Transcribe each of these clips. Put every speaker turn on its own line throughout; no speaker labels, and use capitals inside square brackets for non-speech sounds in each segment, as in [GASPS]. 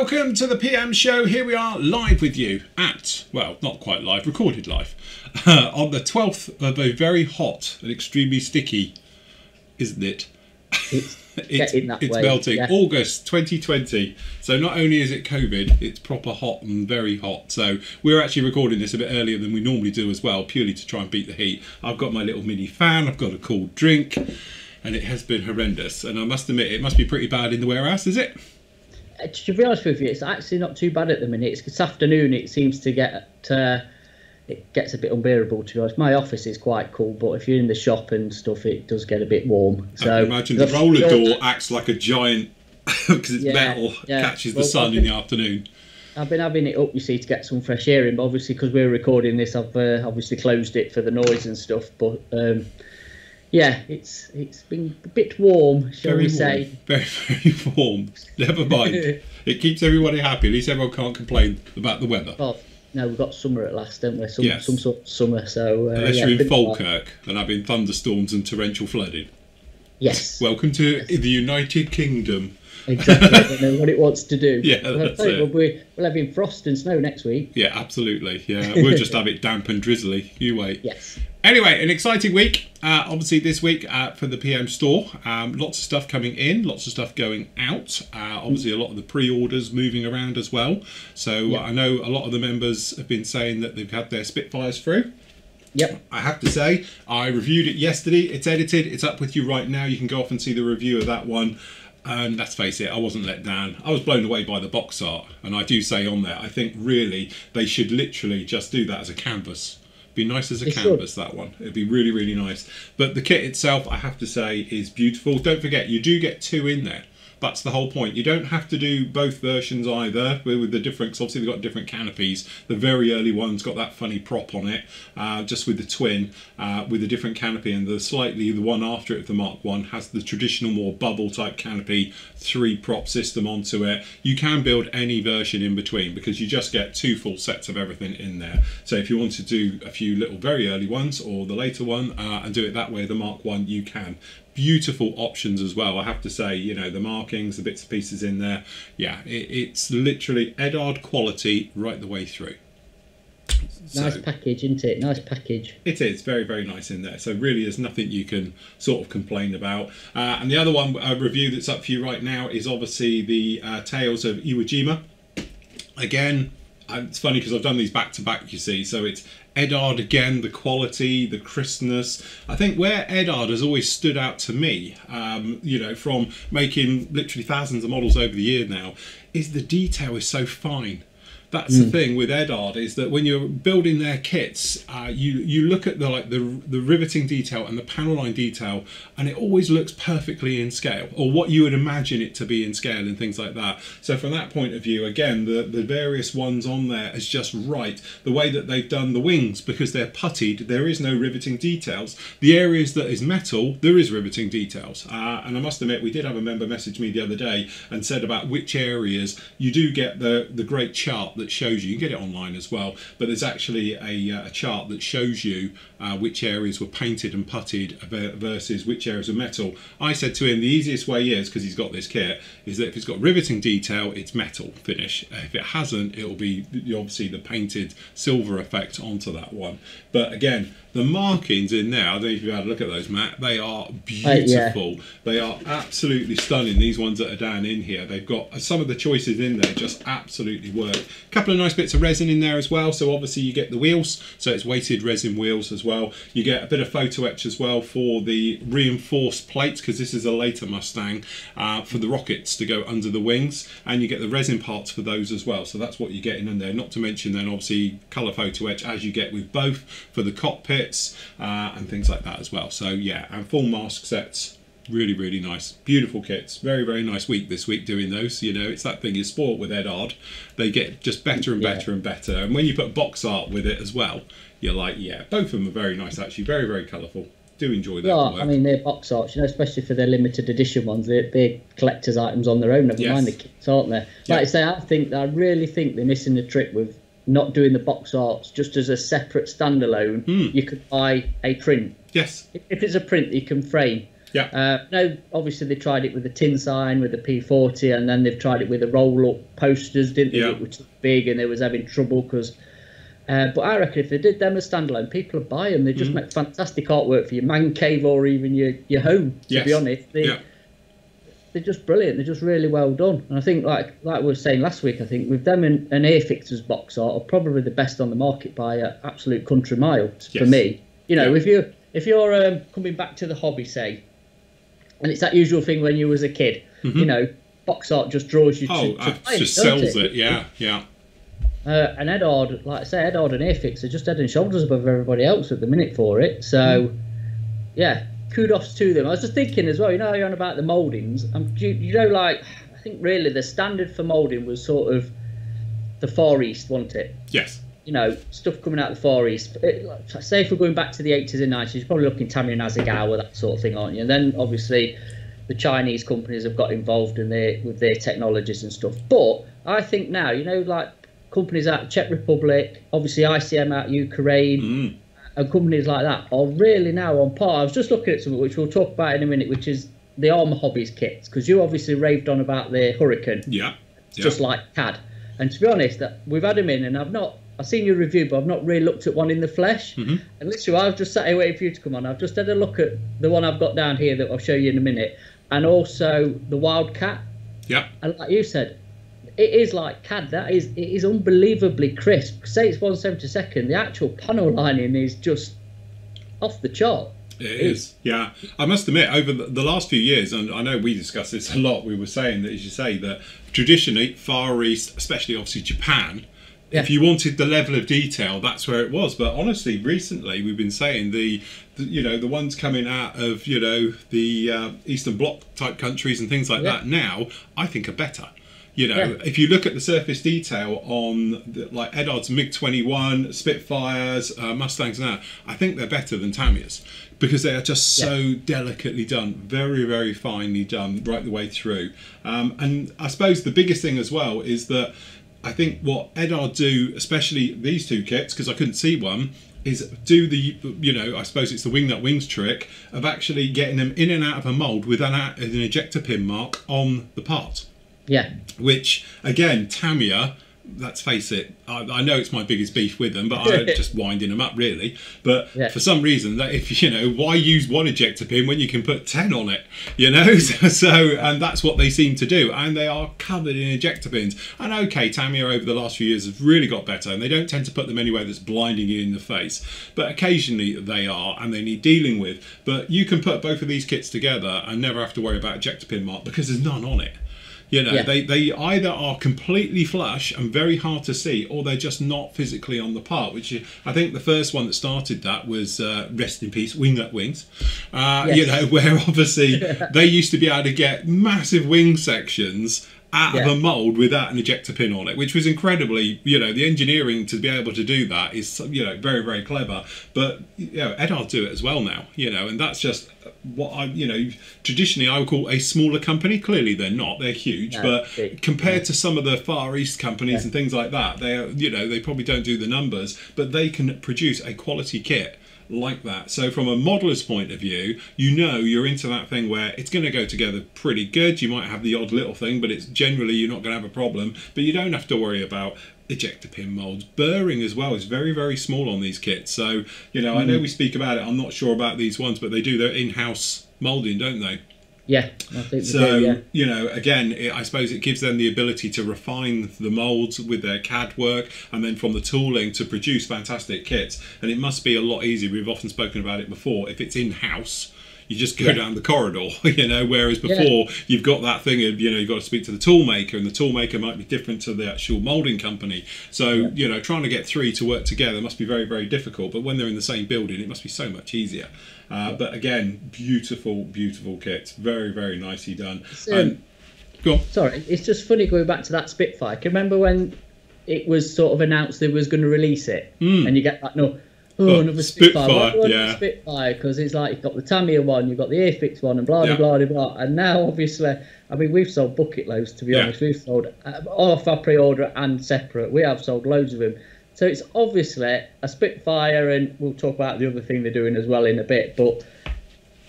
welcome to the PM show. Here we are live with you at, well, not quite live, recorded live, uh, [LAUGHS] on the 12th of a very hot and extremely sticky, isn't it?
It's, [LAUGHS]
it's,
that
it's
way,
melting.
yeah.
August 2020. So not only is it COVID, it's proper hot and very hot. So we're actually recording this a bit earlier than we normally do as well, purely to try and beat the heat. I've got my little mini fan. I've got a cool drink, and it has been horrendous. And I must admit, it must be pretty bad in the warehouse, is it?
To be honest with you, it's actually not too bad at the minute. It's this afternoon. It seems to get uh, it gets a bit unbearable. To be honest, my office is quite cool, but if you're in the shop and stuff, it does get a bit warm. So
I can imagine the roller door acts like a giant [LAUGHS] because it's
Yeah,
metal,
yeah.
catches the
Well,
sun
I
in the afternoon.
I've been having it up, you see, to get some fresh air in. But obviously, because we're recording this, I've uh, obviously closed it for the noise and stuff. But um, yeah, it's it's been a bit warm, shall
Very
we
warm.
say? [LAUGHS]
Very, very warm. Never mind. [LAUGHS] it keeps everybody happy. At least everyone can't complain about the weather.
Well, no, we've got summer at last, don't we? Some
Yes.
some sort of summer. So uh,
Unless
yeah,
you're in Falkirk and having thunderstorms and torrential flooding.
Yes.
Welcome to the United Kingdom.
Exactly. [LAUGHS] I don't know what it wants to do.
Yeah, that's it.
We'll, we'll having frost and snow next week.
Yeah, absolutely. Yeah, we'll just have it damp and drizzly. You wait.
Yes.
Anyway, an exciting week. Uh, obviously, this week uh, for the PM store, um, lots of stuff coming in, lots of stuff going out. Uh, obviously, a lot of the pre-orders moving around as well. So
Yeah.
I know a lot of the members have been saying that they've had their Spitfires through.
Yep.
I have to say, I reviewed it yesterday. It's edited. It's up with you right now. You can go off and see the review of that one. And let's face it, I wasn't let down. I was blown away by the box art. And I do say on there, I think really they should literally just do that as a canvas. Be nice as a
should.
canvas, that one. It'd be really, really nice. But the kit itself, I have to say, is beautiful. Don't forget, you do get two in there. That's the whole point. You don't have to do both versions either with the different, obviously they've got different canopies. The very early one's got that funny prop on it, uh, just with the twin, uh, with a different canopy, and the slightly, the one after it, the Mark 1, has the traditional more bubble type canopy, three prop system onto it. You can build any version in between because you just get two full sets of everything in there. So if you want to do a few little very early ones or the later one uh, and do it that way, the Mark 1, you can beautiful options as well. I have to say, you know, the markings, the bits and pieces in there. Yeah, it, it's literally Eduard quality right the way through.
Nice package, isn't it? Nice package.
it is very, very nice in there. So really, there's nothing you can sort of complain about. Uh, and the other one uh, review that's up for you right now is obviously the uh, Tales of Iwo Jima. Again, it's funny because I've done these back to back. You see, so it's Eduard again, the quality, the crispness. I think where Eduard has always stood out to me, um, you know, from making literally thousands of models over the year now, is the detail is so fine. That's the thing with Eduard is that when you're building their kits, uh, you you look at the like the the riveting detail and the panel line detail, and it always looks perfectly in scale, or what you would imagine it to be in scale, and things like that. So from that point of view, again, the the various ones on there is just right. The way that they've done the wings because they're puttied, there is no riveting details. The areas that is metal, there is riveting details. Uh, and I must admit, we did have a member message me the other day and said about which areas you do get the the great chart that shows you. You can get it online as well, but there's actually a, uh, a chart that shows you uh, which areas were painted and puttied ver- versus which areas are metal. I said to him the easiest way is because he's got this kit is that if it's got riveting detail, it's metal finish. If it hasn't, it'll be obviously the painted silver effect onto that one. But again, the markings in there, I don't know if you've had a look at those, Matt. They are beautiful. They are absolutely stunning. These ones that are down in here, they've got some of the choices in there just absolutely work. Couple of nice bits of resin in there as well. So obviously you get the wheels, so it's weighted resin wheels as well. You get a bit of photo etch as well for the reinforced plates because this is a later Mustang uh, for the rockets to go under the wings, and you get the resin parts for those as well. So that's what you're getting in there. Not to mention then obviously color photo etch as you get with both for the cockpits uh, and things like that as well. So yeah, and full mask sets really really nice beautiful kits very very nice week this week doing those you know it's that thing you sport with Eduard they get just better and
Yeah.
better and better and when you put box art with it as well you're like yeah both of them are very nice actually very very colourful do enjoy that
Yeah. I mean, they're box arts, you know, especially for their limited edition ones. They're, they're collector's items on their own, never
Yes.
mind the kits, aren't they? Like
Yeah.
I say, I think, I really think they're missing the trick with not doing the box arts just as a separate standalone.
Hmm.
You could buy a print.
yes
If if it's a print that you can frame,
Yeah.
Uh, no, obviously they tried it with the tin sign with the P40, and then they've tried it with the roll-up posters, didn't they?
Yeah.
Which was big, and they was having trouble because. Uh, but I reckon if they did them as standalone, people would buy them. They
Mm-hmm.
just make fantastic artwork for your man cave or even your, your home. To
Yes.
be honest, they,
Yeah.
they're just brilliant. They're just really well done. And I think, like like we were saying last week, I think with them and an Airfix's box art are probably the best on the market by an absolute country mile t- for me. You know,
Yeah.
if you if you're um, coming back to the hobby, say, and it's that usual thing when you was a kid, you know, box art just draws you to,
Mm-hmm. Oh,
to
uh,
buy
just
don't
sells it. Yeah, yeah.
uh, and Eduard, like I say, Eduard and Airfix are just head and shoulders above everybody else at the minute for it. So,
Hmm.
yeah, kudos to them. I was just thinking as well, you know, you're on about the mouldings. Um, you, you know, like, I think really the standard for moulding was sort of the Far East, wasn't it?
Yes.
You know, stuff coming out of the Far East. It, like, say if we're going back to the 80s and 90s, you're probably looking Tamiya Hasegawa, that sort of thing, aren't you? And then obviously the Chinese companies have got involved in their with their technologies and stuff. But I think now, you know, like companies out of Czech Republic, obviously ICM out of Ukraine,
Mm.
and companies like that are really now on par. I was just looking at something which we'll talk about in a minute, which is the Arma Hobbies kits, because you obviously raved on about the Hurricane,
Yeah. yeah.
just like CAD. And to be honest, that we've had them in, and I've not. I've seen your review, but I've not really looked at one in the flesh.
Mm-hmm.
And literally, I've just sat here waiting for you to come on. I've just had a look at the one I've got down here that I'll show you in a minute, and also the Wildcat.
yeah.
And like you said, it is like CAD. That is, it is unbelievably crisp. Say it's 172nd, the actual panel lining is just off the chart.
It is, yeah. I must admit, over the, the last few years, and I know we discussed this a lot, we were saying that, as you say, that traditionally, Far East, especially obviously Japan,
Yeah.
if you wanted the level of detail, that's where it was. But honestly, recently, we've been saying the, the you know, the ones coming out of, you know, the uh, Eastern Bloc type countries and things like
Yeah.
that now, I think are better. You know,
Yeah.
if you look at the surface detail on the, like Eduard's MiG 21, Spitfires, uh, Mustangs now, I think they're better than Tamiya's because they are just so delicately done, very, very finely done right the way through. Um, and I suppose the biggest thing as well is that I think what Eduard do, especially these two kits, because I couldn't see one, is do the you know I suppose it's the wing nut wings trick of actually getting them in and out of a mold with an, an ejector pin mark on the part.
Yeah,
which again Tamiya let's face it I, I know it's my biggest beef with them but I'm [LAUGHS] just winding them up really. But
Yeah.
for some reason that if [LAUGHS] you know why use one ejector pin when you can put 10 on it you know? [LAUGHS] So and that's what they seem to do and they are covered in ejector pins. And okay Tamiya over the last few years have really got better and they don't tend to put them anywhere that's blinding you in the face. But occasionally they are and they need dealing with. But you can put both of these kits together and never have to worry about ejector pin mark because there's none on it you know,
Yeah.
they, they either are completely flush and very hard to see, or they're just not physically on the part. Which is- I think the first one that started that was uh, rest in peace, Wingnut Wings. Uh, You know, [LAUGHS] where obviously [LAUGHS] they used to be able to get massive wing sections out of
Yeah.
a mold without an ejector pin on it, which was incredibly, you know, the engineering to be able to do that is, you know, very very clever. But you know, Eduard do it as well now, you know, and that's just what I, you know, traditionally I would call a smaller company. Clearly they're not; they're huge,
No,
but
big.
compared to some of the Far East companies and things like that, they are, you know, they probably don't do the numbers, but they can produce a quality kit like that. So from a modeler's point of view, you know you're into that thing where it's going to go together pretty good. You might have the odd little thing, but it's generally you're not going to have a problem. But you don't have to worry about ejector pin molds. Burring as well is very very small on these kits. So you know I know mm. we speak about it. I'm not sure about these ones, but they do their in-house molding, don't they?
Yeah, I think
So
do, yeah.
you know, again, it, I suppose it gives them the ability to refine the molds with their CAD work, and then from the tooling to produce fantastic kits. And it must be a lot easier. We've often spoken about it before. If it's in house. You just go
Yeah.
down the corridor, [LAUGHS] you know. Whereas
Yeah.
before, you've got that thing of, you know, you've got to speak to the tool maker, and the tool maker might be different to the actual molding company. So, you know, trying to get three to work together must be very, very difficult. But when they're in the same building, it must be so much easier. Uh, but again, beautiful, beautiful kit. Very, very nicely done.
um,
go on.
Sorry, it's just funny going back to that Spitfire. Can you remember when it was sort of announced they was going to release it, and you get that no, oh,
Oh,
another Spitfire,
Spitfire,
Why do I want a
yeah.
Spitfire because it's like you've got the Tamiya one, you've got the Airfix one, and blah blah
Yeah.
blah blah blah. And now obviously, I mean, we've sold bucket loads to be
Yeah.
honest. We've sold uh, off our pre-order and separate. We have sold loads of them. So it's obviously a Spitfire, and we'll talk about the other thing they're doing as well in a bit, but.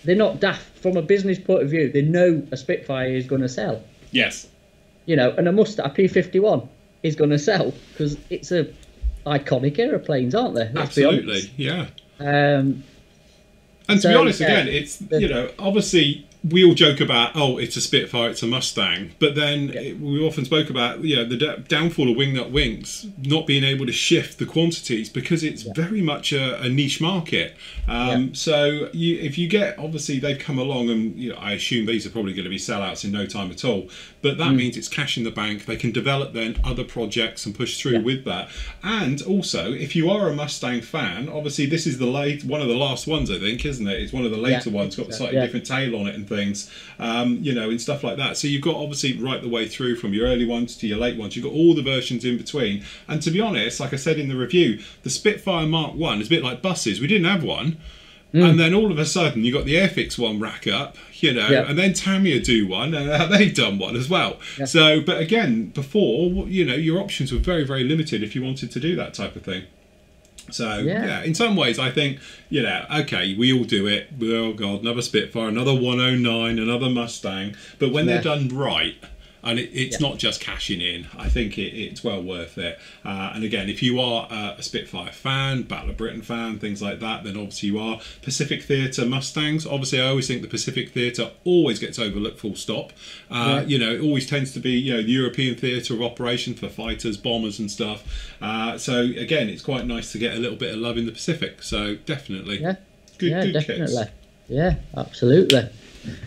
they're not daft from a business point of view. They know a Spitfire is going to sell.
Yes.
You know, and a Mustang a P51 is going to sell because it's a iconic aeroplanes, aren't they? Let's
Absolutely. Yeah.
Um,
And to be honest,
yeah,
again, it's
the-
you know obviously we all joke about oh it's a Spitfire, it's a Mustang, but then
Yeah.
it- we often spoke about you know the d- downfall of wingnut wings not being able to shift the quantities because it's very much a, a niche market. Um,
Yeah.
So you, if you get obviously they've come along and you know, I assume these are probably going to be sellouts in no time at all, but
Mm.
that means it's cash in the bank. They can develop then other projects and push through
Yeah.
with that. And also, if you are a Mustang fan, obviously this is the late one of the last ones, I think, isn't it? It's one of the later
Yeah,
ones, got
so,
slightly
yeah.
different tail on it and things, um, you know, and stuff like that. So you've got obviously right the way through from your early ones to your late ones. You've got all the versions in between. And to be honest, like I said in the review, the Spitfire Mark One is a bit like buses. We didn't have one. And then all of a sudden, you got the Airfix one rack up, you know,
Yeah.
and then Tamiya do one, and they've done one as well.
Yeah.
So, but again, before, you know, your options were very, very limited if you wanted to do that type of thing. So,
Yeah.
yeah, in some ways, I think, you know, okay, we all do it. Oh, God, another Spitfire, another 109, another Mustang. But when
Yeah.
they're done right, and it, it's
Yeah.
not just cashing in. I think it, it's well worth it. Uh, and again, if you are uh, a Spitfire fan, Battle of Britain fan, things like that, then obviously you are Pacific Theatre Mustangs. Obviously, I always think the Pacific Theatre always gets overlooked. Full stop. Uh. You know, it always tends to be you know the European theatre of operation for fighters, bombers, and stuff. Uh, so again, it's quite nice to get a little bit of love in the Pacific. So definitely,
yeah,
good,
yeah,
good
definitely.
kits,
Yeah, absolutely.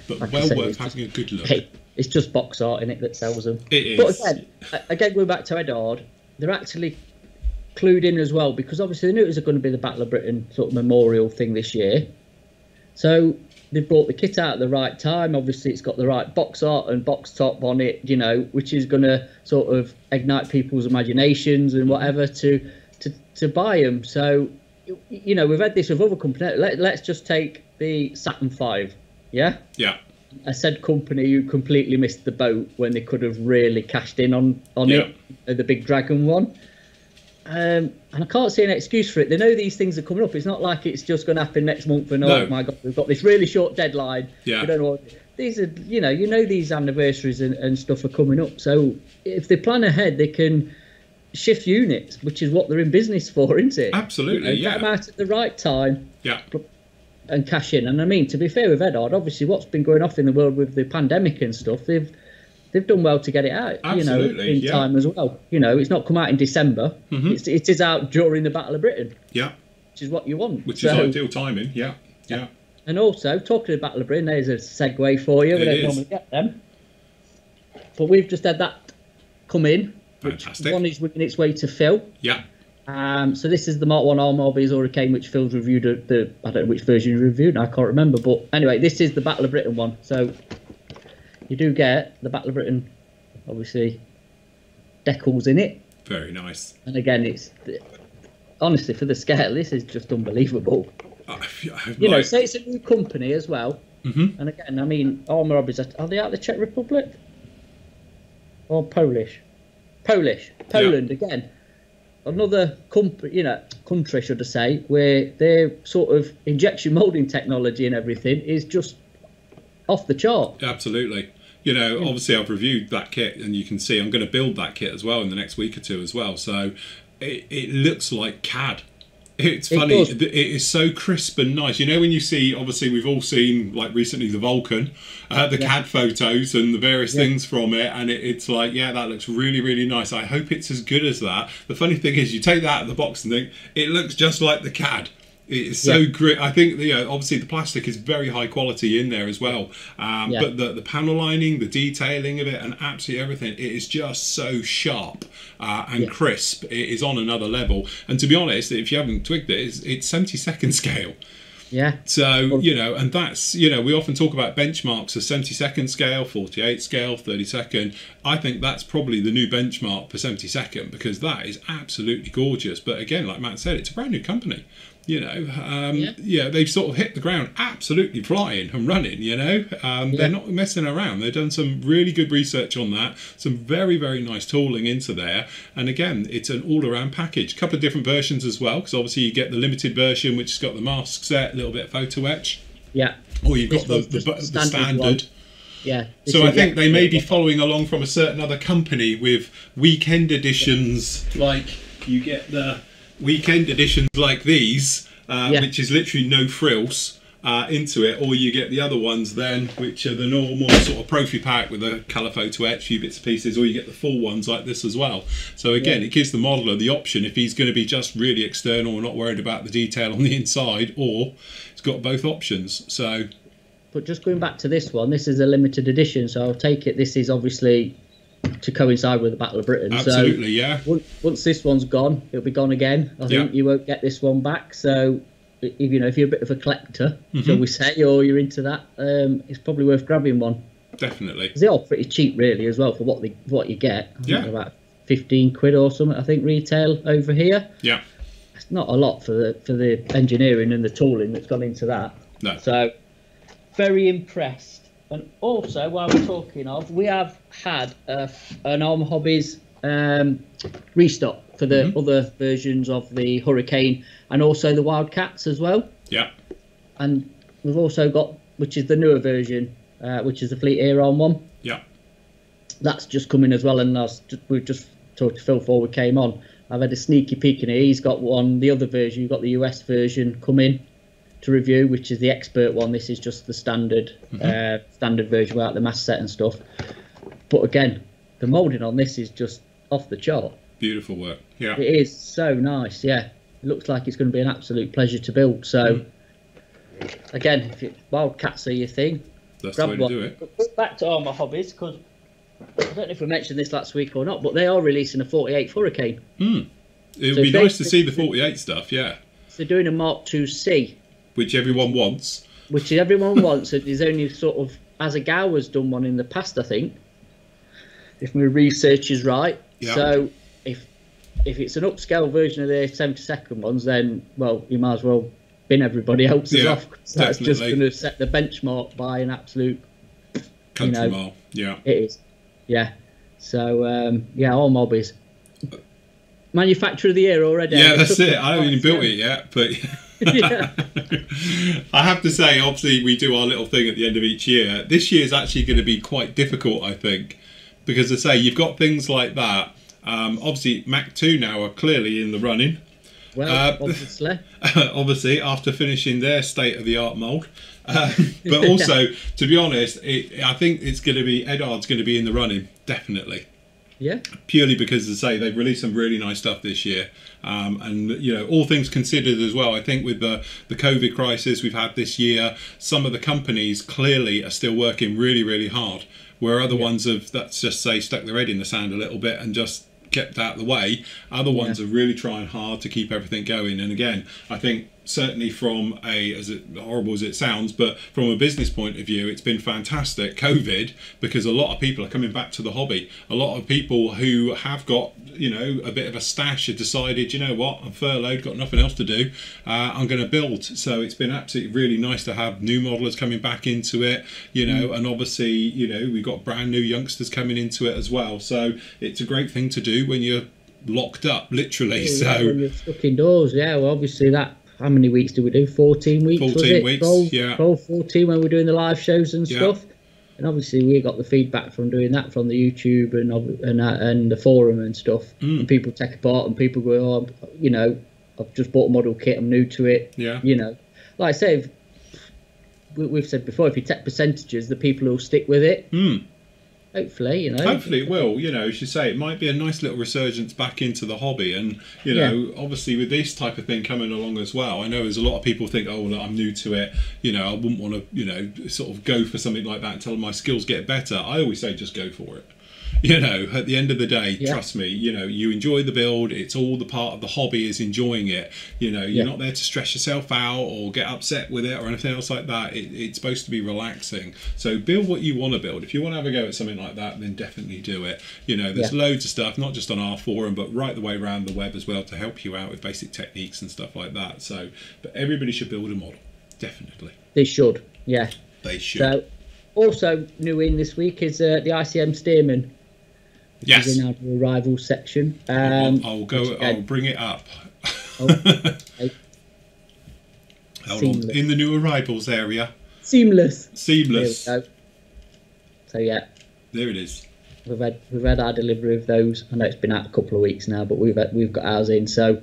but
Like
well worth having a good look.
Hey, it's just box art in it that sells them.
It
But
is.
again, again, going back to Eduard, they're actually clued in as well because obviously they knew it was going to be the Battle of Britain sort of memorial thing this year. So they've brought the kit out at the right time. Obviously, it's got the right box art and box top on it, you know, which is going to sort of ignite people's imaginations and whatever to to, to buy them. So, you know, we've had this with other companies. Let, let's just take the Saturn Five, yeah
yeah,
a said company who completely missed the boat when they could have really cashed in on on
Yeah.
it, the big dragon one. Um, and I can't see an excuse for it. They know these things are coming up. It's not like it's just going to happen next month. And
No.
oh my god, we've got this really short deadline.
Yeah.
We don't know. What, these are, you know, you know these anniversaries and, and stuff are coming up. So if they plan ahead, they can shift units, which is what they're in business for, isn't it?
Absolutely,
You know, Get
yeah.
them out at the right time
yeah,
and cash in. And I mean, to be fair with Eduard, obviously what's been going off in the world with the pandemic and stuff, they've they've done well to get it out. you know, in
yeah. Mm-hmm.
time as well. You know, it's not come out in December. It's, it is out during the Battle of Britain,
yeah.
which is what you want.
Which
So-
is ideal timing. Yeah, yeah.
And also, talking of Battle of Britain, there's a segue for you. We don't
is.
normally get them, but we've just had that come in. Which
Fantastic.
one is working its way to Phil.
Yeah,
Um, so this is the Mark One Arma Hurricane, which Phil's reviewed. The, I don't know which version you reviewed. I can't remember, but anyway, this is the Battle of Britain one. So you do get the Battle of Britain, obviously, decals in it,
very nice.
and again, it's honestly for the scale, this is just unbelievable.
Uh,
You know,
like-
say it's a new company as well,
Mhm.
and again, I mean, Arma Hobbies are, are they out of the Czech Republic or Polish? Polish, Poland again. Another company, you know, country should I say, where their sort of injection molding technology and everything is just off the chart.
Absolutely. You know, obviously, I've reviewed that kit, and you can see I'm going to build that kit as well in the next week or two as well. So it, it looks like CAD. It's
It
funny.
does.
It is so crisp and nice. You know, when you see, obviously, we've all seen like recently the Vulcan, uh, the
Yeah.
CAD photos and the various
Yeah.
things from it, and it, it's like, yeah, that looks really, really nice. I hope it's as good as that. The funny thing is, you take that out of the box and think it looks just like the CAD. It's so
Yeah.
great. I think you know, obviously the plastic is very high quality in there as well. Um,
Yeah.
But the the panel lining, the detailing of it, and absolutely everything, it is just so sharp uh, and
Yeah.
crisp. It is on another level. And to be honest, if you haven't twigged it, it's, it's seventy second [LAUGHS] scale.
Yeah,
So, you know, and that's, you know, we often talk about benchmarks of 70 second scale, 48 scale, 30 second. I think that's probably the new benchmark for 70 second because that is absolutely gorgeous. But again, like Matt said, it's a brand new company. You know, um, yeah.
Yeah.
they've sort of hit the ground absolutely flying and running. You know, um,
Yeah.
they're not messing around. They've done some really good research on that, some very very nice tooling into there. And again, it's an all-around package. A couple of different versions as well, because obviously you get the limited version, which has got the mask set, a little bit of photo etch.
Yeah,
or you've got the, the,
the standard
standard.
yeah.
So I think
the
they may be following along from a certain other company with weekend editions, like you get the weekend editions like these, uh,
Yeah.
which is literally no frills uh, into it, or you get the other ones then, which are the normal sort of ProfiPACK with a colour photo etch, few bits and pieces, or you get the full ones like this as well. So again,
Yeah.
it gives the modeler the option if he's going to be just really external and not worried about the detail on the inside, or it's got both options. So
But just going back to this one, this is a limited edition, so I'll take it. This is obviously to coincide with the Battle of Britain.
absolutely, yeah.
Once, once this one's gone, it'll be gone again. I think
Yeah.
you won't get this one back. So if you know if you're a bit of a collector,
Mm-hmm.
shall we say, or you're into that, um, it's probably worth grabbing one.
Definitely.
They're all pretty cheap, really, as well for what they what you get. I
Yeah.
about fifteen quid or something. I think retail over here.
Yeah.
It's not a lot for the for the engineering and the tooling that's gone into that.
No.
So, very impressed. And also, while we're talking of, we have had a, an Arma Hobbies um, restock for the
Mm-hmm.
other versions of the Hurricane and also the Wildcats as well.
Yeah.
And we've also got, which is the newer version, uh, which is the Fleet Air Arm one.
Yeah.
That's just coming as well. And was just, we just talked to Phil before we came on. I've had a sneaky peek in here. He's got one, the other version. You've got the US version coming to review, which is the expert one. This is just the standard mm-hmm. uh, standard version without the mass set and stuff. But again, the moulding on this is just off the chart.
Beautiful work. Yeah.
It is so nice. Yeah, it looks like it's going to be an absolute pleasure to build. So mm. again, if you, Wildcats are your thing,
That's the way
grab
to
one.
do it.
Back to Arma Hobbies because. I don't know if we mentioned this last week or not, but they are releasing a 48 Hurricane. Hmm.
It would
So
be nice to see the 48 stuff, yeah.
So they're doing a Mark II-C,
Which everyone wants.
which everyone wants. and There's only sort of Hasegawa has done one in the past, I think, if my research is right.
Yeah.
So if if it's an upscale version of the 72nd ones, then well, you might as well bin everybody else's
Yeah,
off. that's just going to set the benchmark by an absolute.
Country
know,
mile. Yeah.
It is, yeah. So um, yeah, all mobbies. Manufacturer of the year already.
Yeah, that's it. I haven't even built it yet, but
Yeah. [LAUGHS]
I have to say, obviously, we do our little thing at the end of each year. This year is actually going to be quite difficult, I think, because I say you've got things like that. Um, obviously, Mach 2 now are clearly in the running.
Well,
Uh,
obviously. [LAUGHS]
obviously after finishing their state of the art mold. [LAUGHS] Um, but also, to be honest, it, I think it's going to be Eduard's going to be in the running definitely.
Yeah.
Purely because, as I say, they've released some really nice stuff this year, um, and you know, all things considered as well. I think with the the COVID crisis we've had this year, some of the companies clearly are still working really, really hard, where other ones have that's just say stuck their head in the sand a little bit and just kept out of the way. Other ones are really trying hard to keep everything going. And again, I think certainly from a as it, horrible as it sounds, but from a business point of view, it's been fantastic COVID because a lot of people are coming back to the hobby. A lot of people who have got you know a bit of a stash have decided, you know what, I'm furloughed, got nothing else to do. Uh, I'm going to build. So it's been absolutely really nice to have new modelers coming back into it. You know, and obviously you know we've got brand new youngsters coming into it as well. So it's a great thing to do when you're locked up literally.
Yeah,
So
stuck indoors, yeah. Well, obviously that. How many weeks did we do? Fourteen weeks. was
14
it?
weeks,
12,
yeah.
12, 14 when we were doing the live shows and
Yeah.
stuff. And obviously we got the feedback from doing that from the YouTube and and uh, and the forum and stuff.
Mm.
And people take apart and people go, oh, you know, I've just bought a model kit. I'm new to it.
yeah.
You know, like I say, we- we've said before, if you take percentages, the people who'll stick with it.
Hmm.
Hopefully, you know.
Hopefully it will. You know, as you say, it might be a nice little resurgence back into the hobby, and you know, obviously with this type of thing coming along as well. I know there's a lot of people think, oh, well, I'm new to it. You know, I wouldn't want to, you know, sort of go for something like that until my skills get better. I always say, just go for it. You know, at the end of the day,
Yeah.
trust me. You know, you enjoy the build. It's all the part of the hobby is enjoying it. You know, you're
Yeah.
not there to stress yourself out or get upset with it or anything else like that. It, it's supposed to be relaxing. So build what you want to build. If you want to have a go at something like that, then definitely do it. You know, there's
Yeah.
loads of stuff, not just on our forum, but right the way around the web as well to help you out with basic techniques and stuff like that. So, but everybody should build a model. Definitely,
They should, yeah.
they should.
So, also new in this week is uh, the ICM Stearman. Which
yes,
Is in our arrival section.
I'll,
Um,
I'll go.
again-
I'll bring it up.
Oh, [LAUGHS] okay.
Hold on. In the new arrivals area.
Seamless.
Seamless.
There we go. So yeah,
There it is.
we've had we've had our delivery of those. I know it's been out a couple of weeks now, but we've had, we've got ours in. So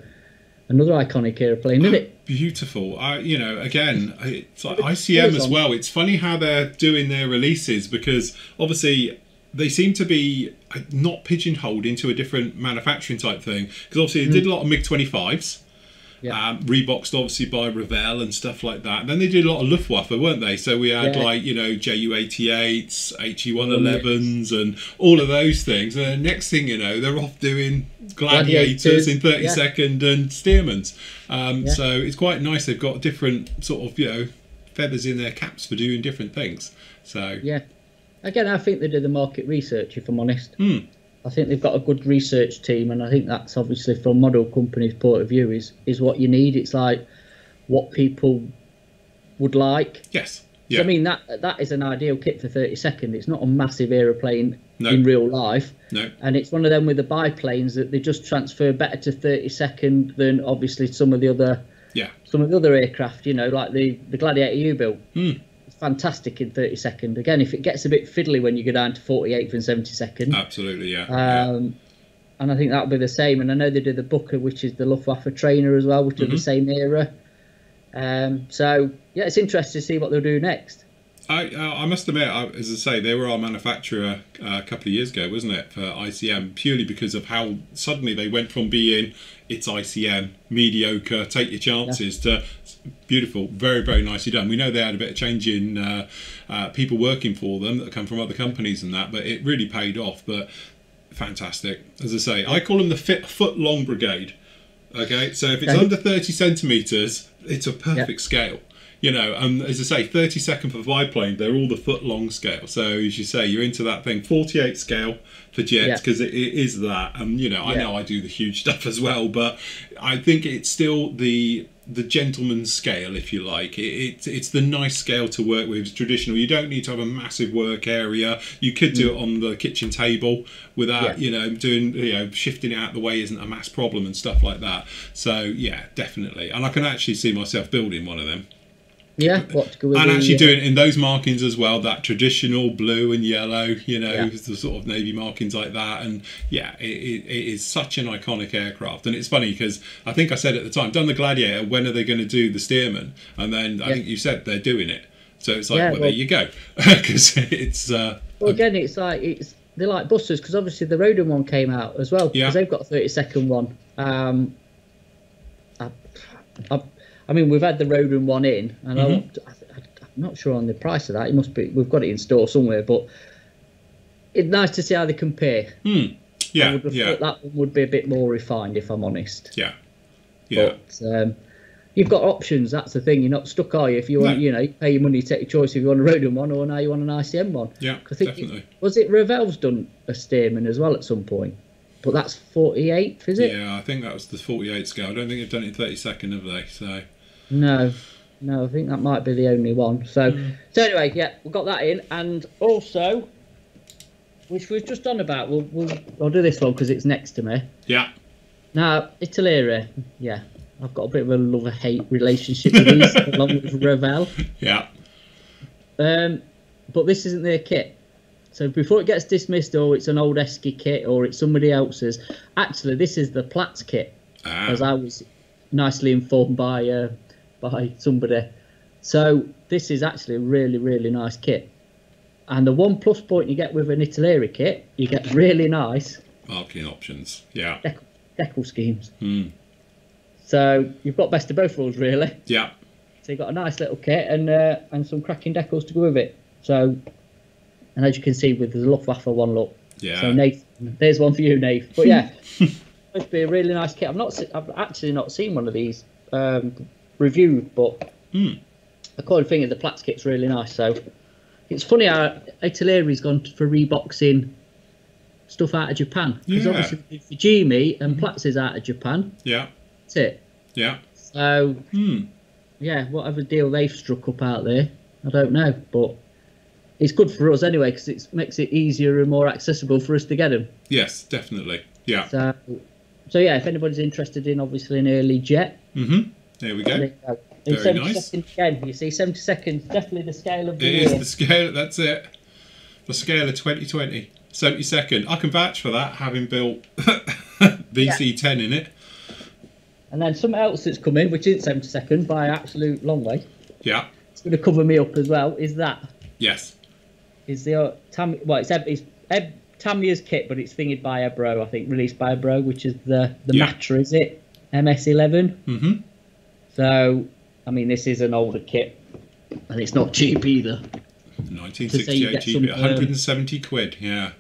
another iconic aeroplane, isn't it? [GASPS]
Beautiful. I, you know, again, it's like ICM as well. It's funny how they're doing their releases because obviously they seem to be uh, not pigeonholed into a different manufacturing type thing. Because obviously they did a lot of MiG 25s.
Yeah.
Um, reboxed obviously by Revell and stuff like that. then they did a lot of Luftwaffe, weren't they? So we had
Yeah.
like you know Ju 88s, He 111s, and all of those things. And then next thing you know, they're off doing gladiators, in 32nd
yeah.
and Stearmans. Um. So it's quite nice. They've got different sort of you know feathers in their caps for doing different things. So
Yeah. Again, I think they did the market research. If I'm honest,
Hmm.
I think they've got a good research team, and I think that's obviously from model company's point of view is is what you need. It's like what people would like.
yes, yeah,
I mean that that is an ideal kit for 30 second. It's not a massive aeroplane
No.
in real life,
no,
and it's one of them with the biplanes that they just transfer better to 30 second than obviously some of the other
yeah,
some of the other aircraft. You know, like the the Gladiator you
built.
It's fantastic in 30 second. Again, if it gets a bit fiddly when you go down to 48th and 70 second.
absolutely, yeah, yeah.
Um, and I think that'll be the same. And I know they do the Bücker, which is the Luftwaffe trainer as well, which are
Mm-hmm.
the same era. Um, so yeah, it's interesting to see what they'll do next.
I uh, I must admit, I, as I say, they were our manufacturer uh, a couple of years ago, wasn't it, for ICM? Purely because of how suddenly they went from being it's ICM, mediocre, take your chances, to beautiful, very very nicely done. We know they had a bit of change in uh, uh, people working for them that come from other companies and that, but it really paid off. But fantastic, as I say, I call them the fit, foot long brigade. Okay, so if it's under 30 centimeters, it's a perfect scale. You know, and as I say, 30 second for biplane, they're all the foot long scale. So as you say, you're into that thing, 48 scale for jets because it, it is that. And you know, I
Yeah.
know I do the huge stuff as well, but I think it's still the the gentleman's scale, if you like. It, it, it's the nice scale to work with. It's traditional. You don't need to have a massive work area. You could do it on the kitchen table without,
Mm. Yeah.
you know, doing, you know, shifting it out the way isn't a mass problem and stuff like that. So yeah, definitely. And I can actually see myself building one of them
Yeah, what to go with
and actually doing in those markings as well that traditional blue and yellow you know
Yeah.
the sort of navy markings like that and yeah it, it, is such an iconic aircraft and it's funny because i think i said at the time done the gladiator when are they going to do the stearman and then i
Yeah.
think you said they're doing it so it's like
Yeah,
well,
well-
there you go [LAUGHS] because it's uh
Well, again, it's like it's they're like busters because obviously the Roden one came out as well because
Yeah.
they've got a thirty second one. Um, I, I, I mean, we've had the road Roden one in, and
Mhm.
want- I, I'm not sure on the price of that. It must be we've got it in store somewhere, but it's nice to see how they compare. I
yeah
would have
yeah
that one would be a bit more refined, if I'm honest.
yeah yeah
But um, you've got options. That's the thing. You're not stuck, are you? If you want,
No.
you know, you pay your money, you take your choice. If you want a Roden one, or now you want an ICM one.
yeah
I think
definitely
It, was it Revell's done a Stearman as well at some point? But that's 48th, is it?
yeah i think that was the 48 scale i don't think they've done it in 30 second have they so
No, no, I think that might be the only one. So, so anyway, yeah, we've got that in, and also, which we've just done about, we'll, we'll I'll do this one because it's next to me.
yeah
Now, Italeri, yeah, I've got a bit of a love-hate relationship with these, [LAUGHS] along with Revell.
yeah
Um, but this isn't their kit. So before it gets dismissed, or it's an old ESCI kit, or it's somebody else's. Actually, this is the Platz kit,
ah,
as I was nicely informed by uh, by somebody. So this is actually a really really nice kit. And the one plus point you get with an Italeri kit, you get really nice
marking options yeah
decal, decal schemes.
Hmm.
So you've got best of both worlds really.
yeah
So you've got a nice little kit and uh, and some cracking decals to go with it. So, and as you can see with the Luftwaffe one, look.
yeah
So Nate, there's one for you, Nate. But yeah, [LAUGHS] must be a really nice kit. I've not, I've actually not seen one of these um, reviewed, but
Hmm.
the core thing is the Platz kit's really nice. So it's funny how Italeri's gone for reboxing stuff out of Japan because
Yeah.
obviously Fujimi and Platz is out of Japan.
yeah
That's it.
yeah
So
hmm
yeah, whatever deal they've struck up out there, I don't know, but it's good for us anyway because it makes it easier and more accessible for us to get them.
yes definitely yeah
So, so yeah, if anybody's interested in obviously an early jet,
Mm-hmm. There we go.
In
Very
70
nice.
seconds again, you see, 70 seconds, definitely the scale of the
It
year.
is the scale. That's it. The scale of 2020. 70 second. I can vouch for that, having built [LAUGHS] VC10 in it.
And then something else that's come in, which isn't 70 seconds by absolute long way,
Yeah.
it's going to cover me up as well, is that.
Yes.
Is the uh, Tam, well, it's, Eb, it's Eb, Tamiya's kit, but it's thingied by Ebbro, I think, released by Ebbro, which is the, the
Yeah.
Matra, is it? MS11.
Mm-hmm.
So, I mean, this is an older kit, and it's not cheap either.
1968
get
GP.
some, um,
170 quid. Yeah.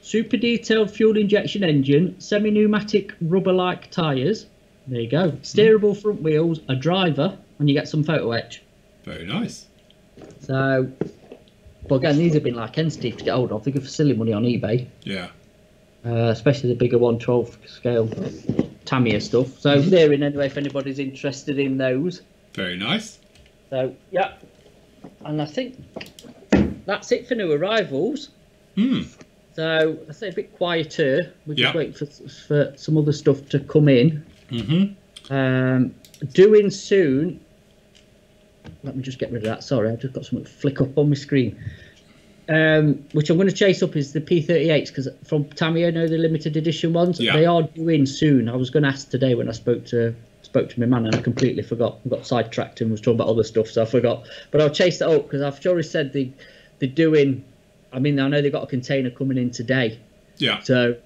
Super detailed fuel injection engine, semi pneumatic rubber like tyres. There you go. Steerable front wheels, a driver, and you get some photo etch.
Very nice.
So, but again, these have been like entity to get hold of. They go for silly money on eBay,
Yeah.
Uh, especially the bigger 112 scale Tamiya stuff. So, they're in anyway if anybody's interested in those.
Very nice.
So, yeah. And I think that's it for new arrivals.
Hmm.
So, I say a bit quieter. We're just
Yeah.
waiting for, for some other stuff to come in.
Mm-hmm.
Um, doing soon. Let me just get rid of that. Sorry, I've just got something flick up on my screen. Um, which I'm going to chase up is the P38s because from Tamiya, know the limited edition ones.
Yeah.
They are due in soon. I was going to ask today when I spoke to spoke to my man and I completely forgot. I got sidetracked and was talking about other stuff, so I forgot. But I'll chase that up because I've already said the the doing. I mean, I know they've got a container coming in today.
Yeah.
So,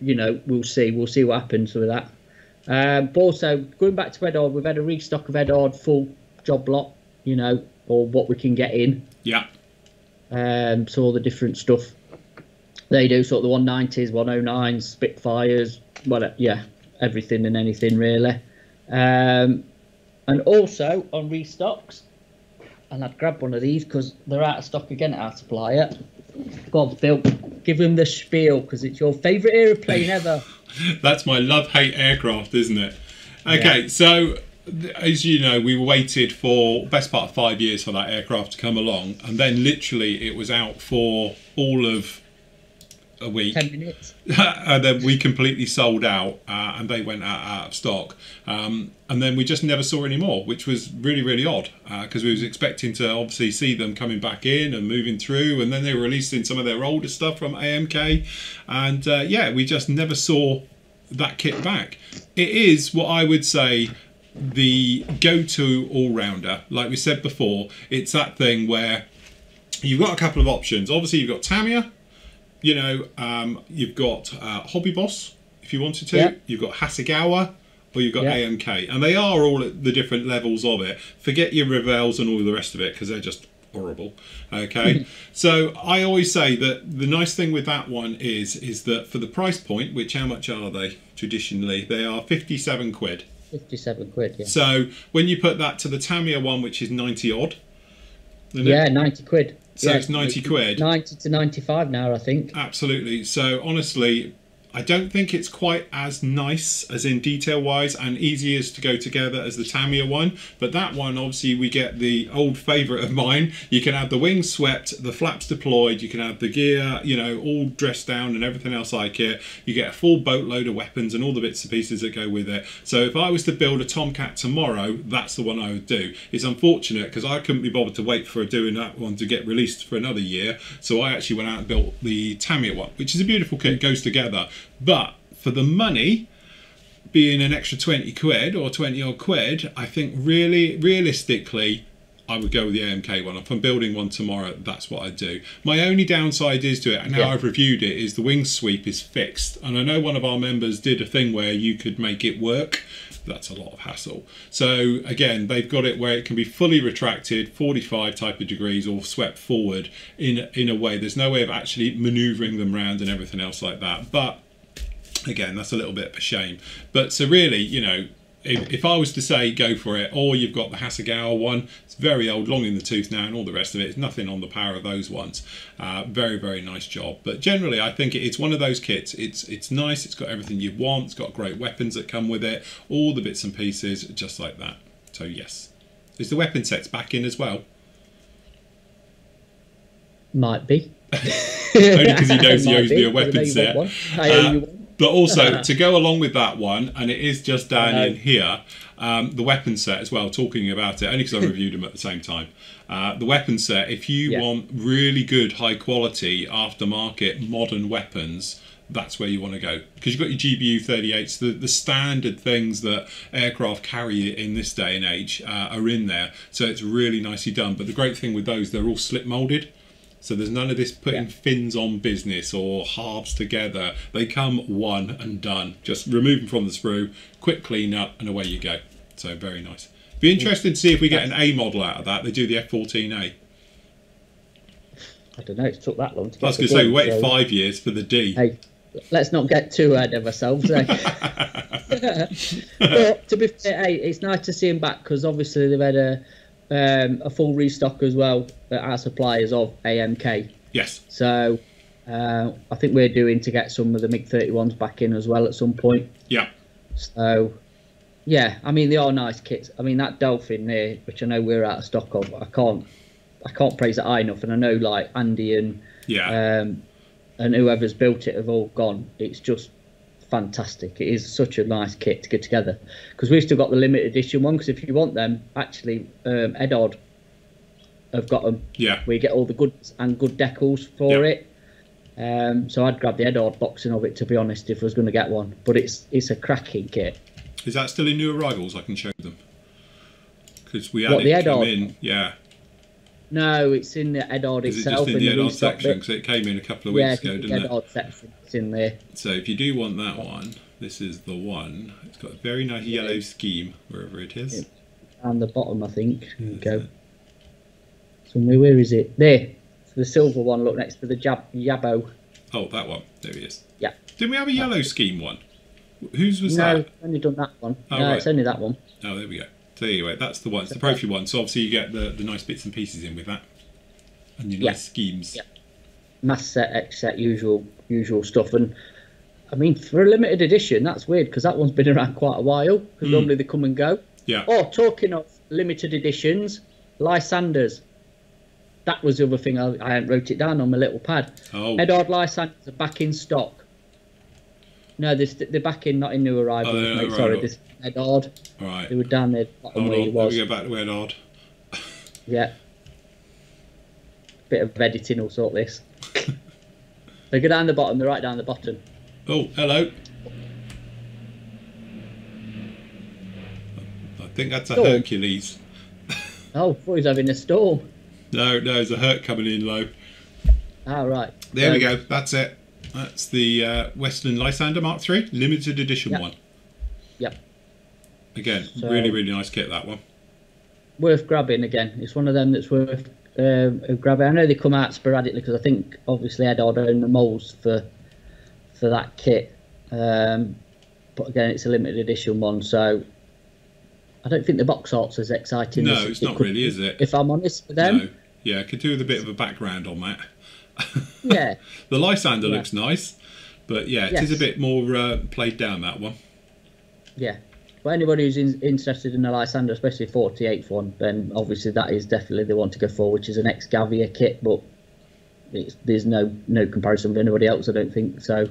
you know, we'll see. We'll see what happens with that. Um, but also, going back to Eduard, we've had a restock of Eduard full job lot, you know, or what we can get in.
Yeah.
Um, so all the different stuff they do, sort of the 190s, 109s, Spitfires, well, yeah, everything and anything really. Um, and also on restocks, and I'd grab one of these because they're out of stock again at our supplier. God's built. Give him the spiel because it's your favourite aeroplane ever. [LAUGHS]
That's my love hate aircraft, isn't it? Okay,
Yeah.
so as you know, we waited for best part of five years for that aircraft to come along, and then literally it was out for all of a week.
Ten minutes. [LAUGHS]
and then we completely sold out, uh, and they went out, out of stock. Um, and then we just never saw any more, which was really, really odd because we was expecting to obviously see them coming back in and moving through, and then they were releasing some of their older stuff from AMK, and uh, yeah, we just never saw that kit back. It is what I would say the go-to all-rounder. Like we said before, it's that thing where you've got a couple of options. Obviously, you've got Tamiya, you know, um, you've got uh, Hobby Boss if you wanted to.
Yeah.
You've got Hasegawa or you've got
Yeah.
AMK, and they are all at the different levels of it. Forget your Revells and all the rest of it because they're just horrible. Okay, [LAUGHS] so I always say that the nice thing with that one is is that for the price point, which how much are they traditionally? They are fifty-seven quid.
57 quid, yeah.
So when you put that to the Tamiya one, which is ninety odd, isn't it?
Yeah, 90 quid.
So
yeah,
it's 90 quid.
90 to 95 now, I think.
Absolutely. So honestly, I don't think it's quite as nice as in detail wise and easiest to go together as the Tamiya one. But that one, obviously, we get the old favourite of mine. You can have the wings swept, the flaps deployed, you can have the gear, you know, all dressed down and everything else like it. You get a full boatload of weapons and all the bits and pieces that go with it. So if I was to build a Tomcat tomorrow, that's the one I would do. It's unfortunate because I couldn't be bothered to wait for a doing that one to get released for another year. So I actually went out and built the Tamiya one, which is a beautiful kit, goes together. But for the money, being an extra 20 quid or 20 odd quid, I think really, realistically, I would go with the AMK one. If I'm building one tomorrow, that's what I'd do. My only downside is to it, and now
Yeah.
I've reviewed it, is the wing sweep is fixed. And I know one of our members did a thing where you could make it work. That's a lot of hassle. So again, they've got it where it can be fully retracted, 45 type of degrees, or swept forward in in a way. There's no way of actually manoeuvring them round and everything else like that. But again, that's a little bit of a shame. But so really, you know, if, if I was to say go for it, or you've got the Hasegawa one, it's very old, long in the tooth now, and all the rest of it. It's nothing on the power of those ones. Uh, very, very nice job. But generally, I think it's one of those kits. It's it's nice. It's got everything you want. It's got great weapons that come with it. All the bits and pieces, just like that. So yes, is the weapon sets back in as well?
Might be. [LAUGHS]
Only 'cause he knows he owes me a weapon set.
I owe
Uh,
you one.
But also to go along with that one, and it is just down in here, um, the weapon set as well. Talking about it, only because I [LAUGHS] reviewed them at the same time. Uh, the weapon set. If you
Yeah.
want really good, high quality, aftermarket, modern weapons. That's where you want to go because you've got your GBU 38s, the, the standard things that aircraft carry in this day and age uh, are in there. So it's really nicely done. But the great thing with those, they're all slip molded. So there's none of this putting
Yeah.
fins on business or halves together. They come one and done. Just remove them from the sprue, quick clean up, and away you go. So very nice. Be interested to see if we get an A model out of that. They do the F14A.
I don't know. It took that long. To
I was going to say we waited
so-
five years for the D.
Hey, let's not get too ahead of ourselves. Eh? [LAUGHS] [LAUGHS] but to be fair, hey, it's nice to see him back because obviously they've had a um, a full restock as well at our suppliers of AMK.
Yes.
So uh, I think we're doing to get some of the MiG 31s back in as well at some point.
Yeah.
So yeah, I mean they are nice kits. I mean that Dolphin there, which I know we're out of stock of, I can't I can't praise it high enough. And I know like Andy and
Yeah.
um, and whoever's built it have all gone. It's just fantastic. It is such a nice kit to get together because we've still got the limited edition one. Because if you want them, actually, um, Eduard have got them.
yeah.
We get all the goods and good decals for
Yeah.
it. Um, so I'd grab the Eduard boxing of it to be honest if I was going to get one. But it's it's a cracking kit.
Is that still in new arrivals? I can show them. Because we had
What, the
it come
Eduard?
in. Yeah.
No, it's in the Eduard
Is it just in the
Eduard
section? Because it came in a couple of
Yeah,
weeks ago, didn't it?
Eduard section. It's in there.
So if you do want that one, this is the one. It's got a very nice yellow scheme wherever it is.
And the bottom, I think. There we go.
it?
Somewhere, where is it? There. The silver one, look next to the jab, Yabo.
Oh, that one. There he is.
Yeah.
Didn't we have a yellow scheme one? Whose was that?
no,
that?
only done that one.
Oh,
no,
right.
it's only that one.
Oh, there we go. So anyway, that's the one. It's the Profi one. So obviously you get the, the nice bits and pieces in with that. And your
Yeah.
nice schemes.
Yeah. Mass set, X set, usual, usual stuff. And I mean, for a limited edition, that's weird because that one's been around quite a while. Because
Mm.
normally they come and go.
Yeah.
Oh, talking of limited editions, Lysanders. That was the other thing I, I wrote it down on my little pad.
Oh,
Eduard Lysanders are back in stock. No, they're, back in, not in new arrivals.
Oh,
mate.
not
Sorry,
arrival.
this Eduard.
all right.
They were down there, bottom
Hold
where
on.
he
Let me go back to Eduard. [LAUGHS]
Yeah. Bit of editing will sort this. [LAUGHS] they go down the bottom, they're right down the bottom.
Oh, hello. I think that's a
Storm.
Hercules. [LAUGHS]
Oh, thought he was having a storm.
No, no, there's a Hurt coming in low.
Ah, right.
There we
Um,
go. That's it. That's the uh, Westland Lysander Mark III limited edition
Yep.
one.
Yep.
Again,
So-
really, really nice kit that one.
Worth grabbing again. It's one of them that's worth um, grabbing. I know they come out sporadically because I think obviously Eduard own the molds for for that kit. Um, but again, it's a limited edition one, so I don't think the box art's as exciting.
No,
as
it's
it
not
could
really, is it?
If I'm honest with them,
No. Yeah, could do with a bit of a background on that.
Yeah. [LAUGHS]
The Lysander
Yeah.
looks nice, but yeah, it is
Yes.
a bit more uh, played down that one.
Yeah. But anybody who's in, interested in a Lysander, especially 48th one, then obviously that is definitely the one to go for, which is an ex Gavia kit, but it's, there's no no comparison with anybody else, I don't think. So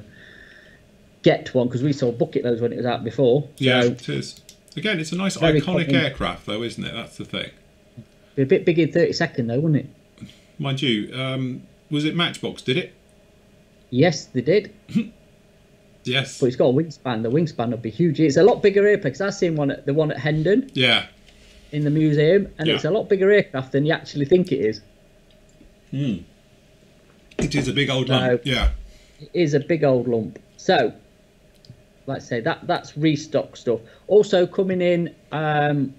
get one because we saw bucket loads when it was out before. So
Yeah, it is. Again, it's a nice iconic
common.
aircraft, though, isn't it? That's the thing.
be a bit big in 32nd though, wouldn't it?
Mind you, um, was it Matchbox? Did it?
Yes, they did. [LAUGHS]
Yes.
But it's got a wingspan. The wingspan would be huge. It's a lot bigger because I've seen one at the one at Hendon
Yeah.
in the museum, and
Yeah.
it's a lot bigger aircraft than you actually think it is.
Hmm. It is a big old
No.
lump. Yeah.
It is a big old lump. So, like I say, that that's restock stuff. Also coming in, um,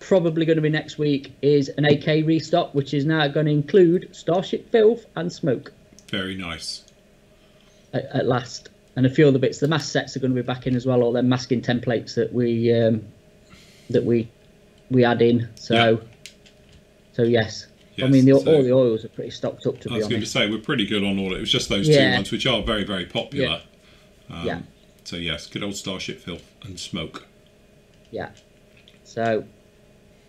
probably going to be next week is an AK restock, which is now going to include Starship Filth and Smoke
Very nice.
at, at last, and a few other bits. The mask sets are going to be back in as well, all them masking templates that we um, that we we add in. So,
Yeah.
so yes. I mean, the,
so-
all the oils are pretty stocked up, to be honest.
I was going to say we're pretty good on all. It was just those two
Yeah.
ones, which are very, very popular. Um,
Yeah.
So yes, good old Starship filth and smoke.
Yeah. So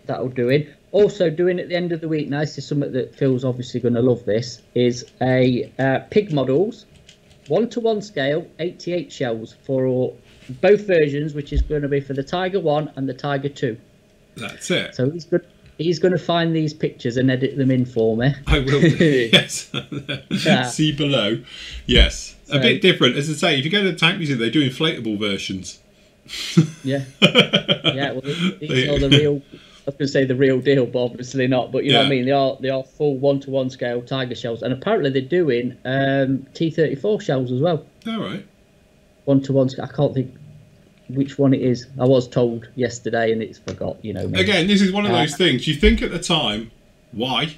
that'll do it. Also doing at the end of the week, now this is something that Phil's obviously going to love. This is a uh, pig models one to one scale, 88 shells for both versions, which is going to be for the Tiger One and the Tiger Two.
That's it.
So he's good. He's going to find these pictures and edit them in for me.
I will. [LAUGHS] yes.
Yeah. [LAUGHS]
See below. Yes. a bit different. As I say, if you go to the tank museum, they do inflatable versions.
Yeah, [LAUGHS] yeah. Well, these are the real. I was going to say the real deal, but obviously not. But you know what I mean. They are they are full one to one scale Tiger shells, and apparently they're doing um, T34 shells as well.
All right.
One to one. I can't think which one it is. I was told yesterday, and it's forgot. You know.
Again, this is one of
Uh,
those things. You think at the time, why?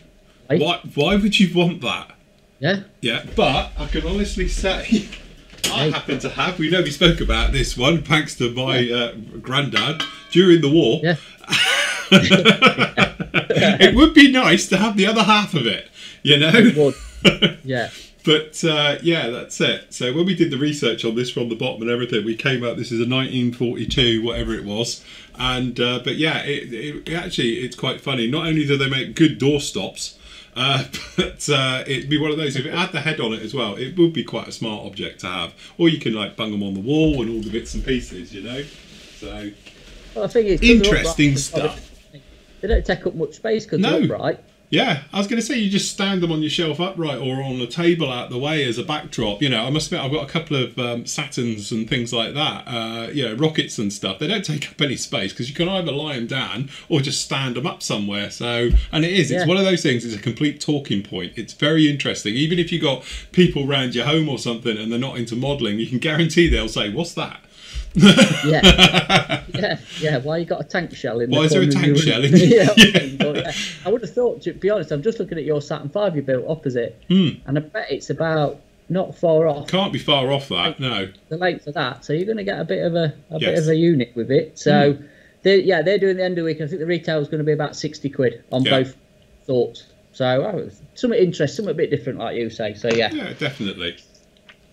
Why?
Why? Why would you want that?
Yeah.
Yeah, but I can honestly say, [LAUGHS] I happen to have. We know we spoke about this one thanks to my uh, granddad during the war.
Yeah. [LAUGHS]
it would be nice to have the other half of it, you know.
Yeah. [LAUGHS]
But uh, yeah, that's it. So when we did the research on this from the bottom and everything, we came out. This is a 1942, whatever it was. And uh, but yeah, it, it, it actually it's quite funny. Not only do they make good door stops, uh, [LAUGHS] but uh, it'd be one of those. If it had the head on it as well, it would be quite a smart object to have. Or you can like bung them on the wall and all the bits and pieces, you know. So
Well, I think it's 'cause
Interesting stuff.
They don't take up much space because
No.
they're upright.
Yeah, I was going to say you just stand them on your shelf upright or on a table out the way as a backdrop. You know, I must admit I've got a couple of um, Saturns and things like that. Uh, you know, rockets and stuff. They don't take up any space because you can either lie them down or just stand them up somewhere. So, and it is. It's
Yeah.
one of those things. It's a complete talking point. It's very interesting. Even if you've got people around your home or something and they're not into modelling, you can guarantee they'll say, "What's that?"
Yeah. [LAUGHS] yeah. Yeah. Why you got a tank shell in
Why
the
is there a tank shell [LAUGHS] in-
yeah,
Yeah.
yeah. I would have thought, to be honest, I'm just looking at your Saturn 5 you built opposite,
Hmm.
and I bet it's about not far off
Can't be far off that. No.
the length of that. So you're going to get a bit of a, a bit
Yes. Hmm.
of a unit with it. So, they, yeah, they're doing the end of the week. I think the retail is going to be about 60 quid on
Yeah.
both thoughts. So, oh, something interesting, something a bit different, like you say. So, yeah.
Yeah, definitely.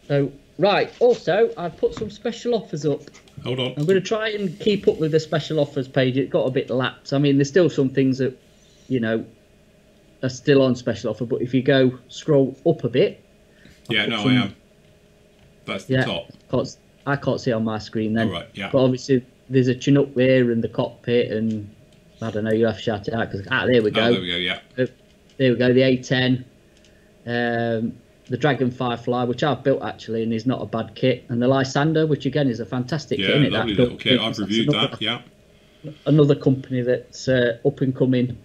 So, right. Also, I've put some special offers up.
Hold on.
I'm going to try and keep up with the special offers page. It got a bit lapsed. I mean, there's still some things that, you know, are still on special offer. But if you go scroll up a bit,
Yeah,
put
no, I
some-
am. That's the
yeah,
top.
can't, I can't see on my screen then.
All right, yeah.
But obviously, there's a Chinook there and the cockpit, and I don't know. You have to shout it out because ah, there we go.
Oh, there we go. Yeah.
There we go. The A10, um, the Dragon Firefly, which I've built actually, and is not a bad kit, and the Lysander, which again is a fantastic
Yeah,
kit. Isn't
lovely
That
little kit. I've reviewed
another,
that. Yeah.
Another company that's uh, up and coming.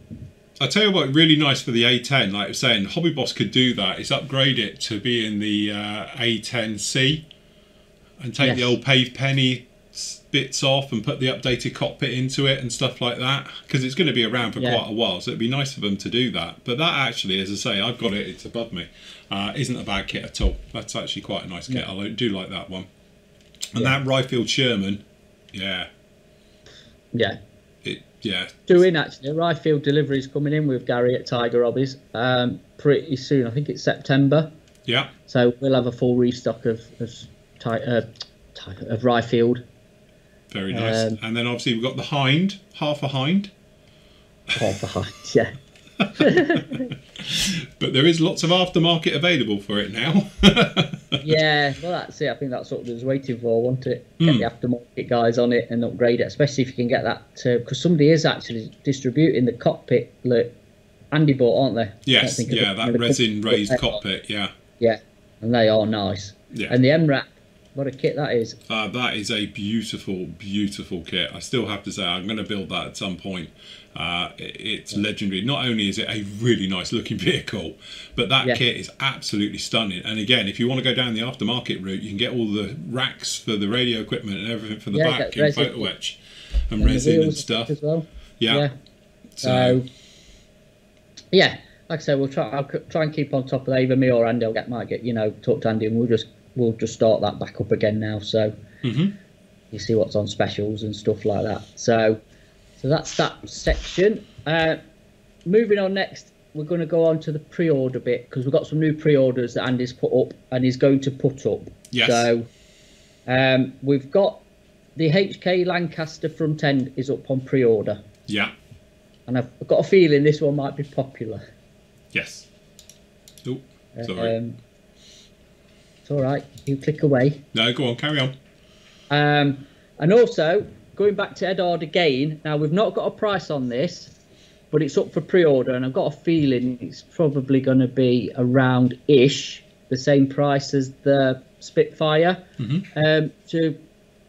I tell you what, really nice for the A10. Like I was saying, Hobby Boss could do that. Is upgrade it to be in the uh, A10C and take the old pave penny bits off and put the updated cockpit into it and stuff like that because it's going to be around for
Yeah.
quite a while. So it'd be nice of them to do that. But that actually, as I say, I've got it. It's above me. Uh, isn't a bad kit at all. That's actually quite a nice kit. I do like that one. And
Yeah.
that Ryefield Sherman, yeah,
Yeah.
it yeah
Doing actually, a Ryefield deliveries coming in with Gary at Tiger Hobbies um, pretty soon. I think it's September.
yeah.
So we'll have a full restock of of, uh, of Ryefield.
Very nice.
Um,
and then obviously we've got the hind, half a hind.
Half a hind, yeah. [LAUGHS]
But there is lots of aftermarket available for it now. [LAUGHS]
Yeah, well, that's it. I think that's what they was waiting for, wasn't it? Get the aftermarket guys on it and upgrade it, especially if you can get that. Because somebody is actually distributing the cockpit that Andy bought, aren't they?
Yes, yeah, that resin raised cockpit, yeah.
Yeah, and they are nice.
Yeah.
And the MRAP, what a kit that is.
Uh, that is a beautiful, beautiful kit. I still have to say I'm going to build that at some point. Uh, it- it's legendary. Not only is it a really nice looking [LAUGHS] vehicle, but that
Yeah.
kit is absolutely stunning. And again, if you want to go down the aftermarket route, you can get all the racks for the radio equipment and everything for the
Yeah,
back in
resin.
photo etch and,
And
resin and stuff.
as well.
Yeah.
Yeah.
So,
yeah, like I said, we'll try. I'll try and keep on top of that. Either me or Andy will get might get you know talk to Andy, and we'll just we'll just start that back up again now. So
Mhm.
you see what's on specials and stuff like that. So so that's that section. Uh, moving on next, we're going to go on to the pre-order bit because we've got some new pre-orders that Andy's put up and he's going to put up.
Yes.
So um, we've got the HK Lancaster front end is up on pre-order,
yeah.
and I've got a feeling this one might be popular.
Yes. Oh, sorry.
Um, It's all right. You click away.
No, go on, carry on.
Um, and also going back to Eduard again. Now we've not got a price on this, but it's up for pre-order, and I've got a feeling it's probably going to be around ish the same price as the Spitfire. Um, to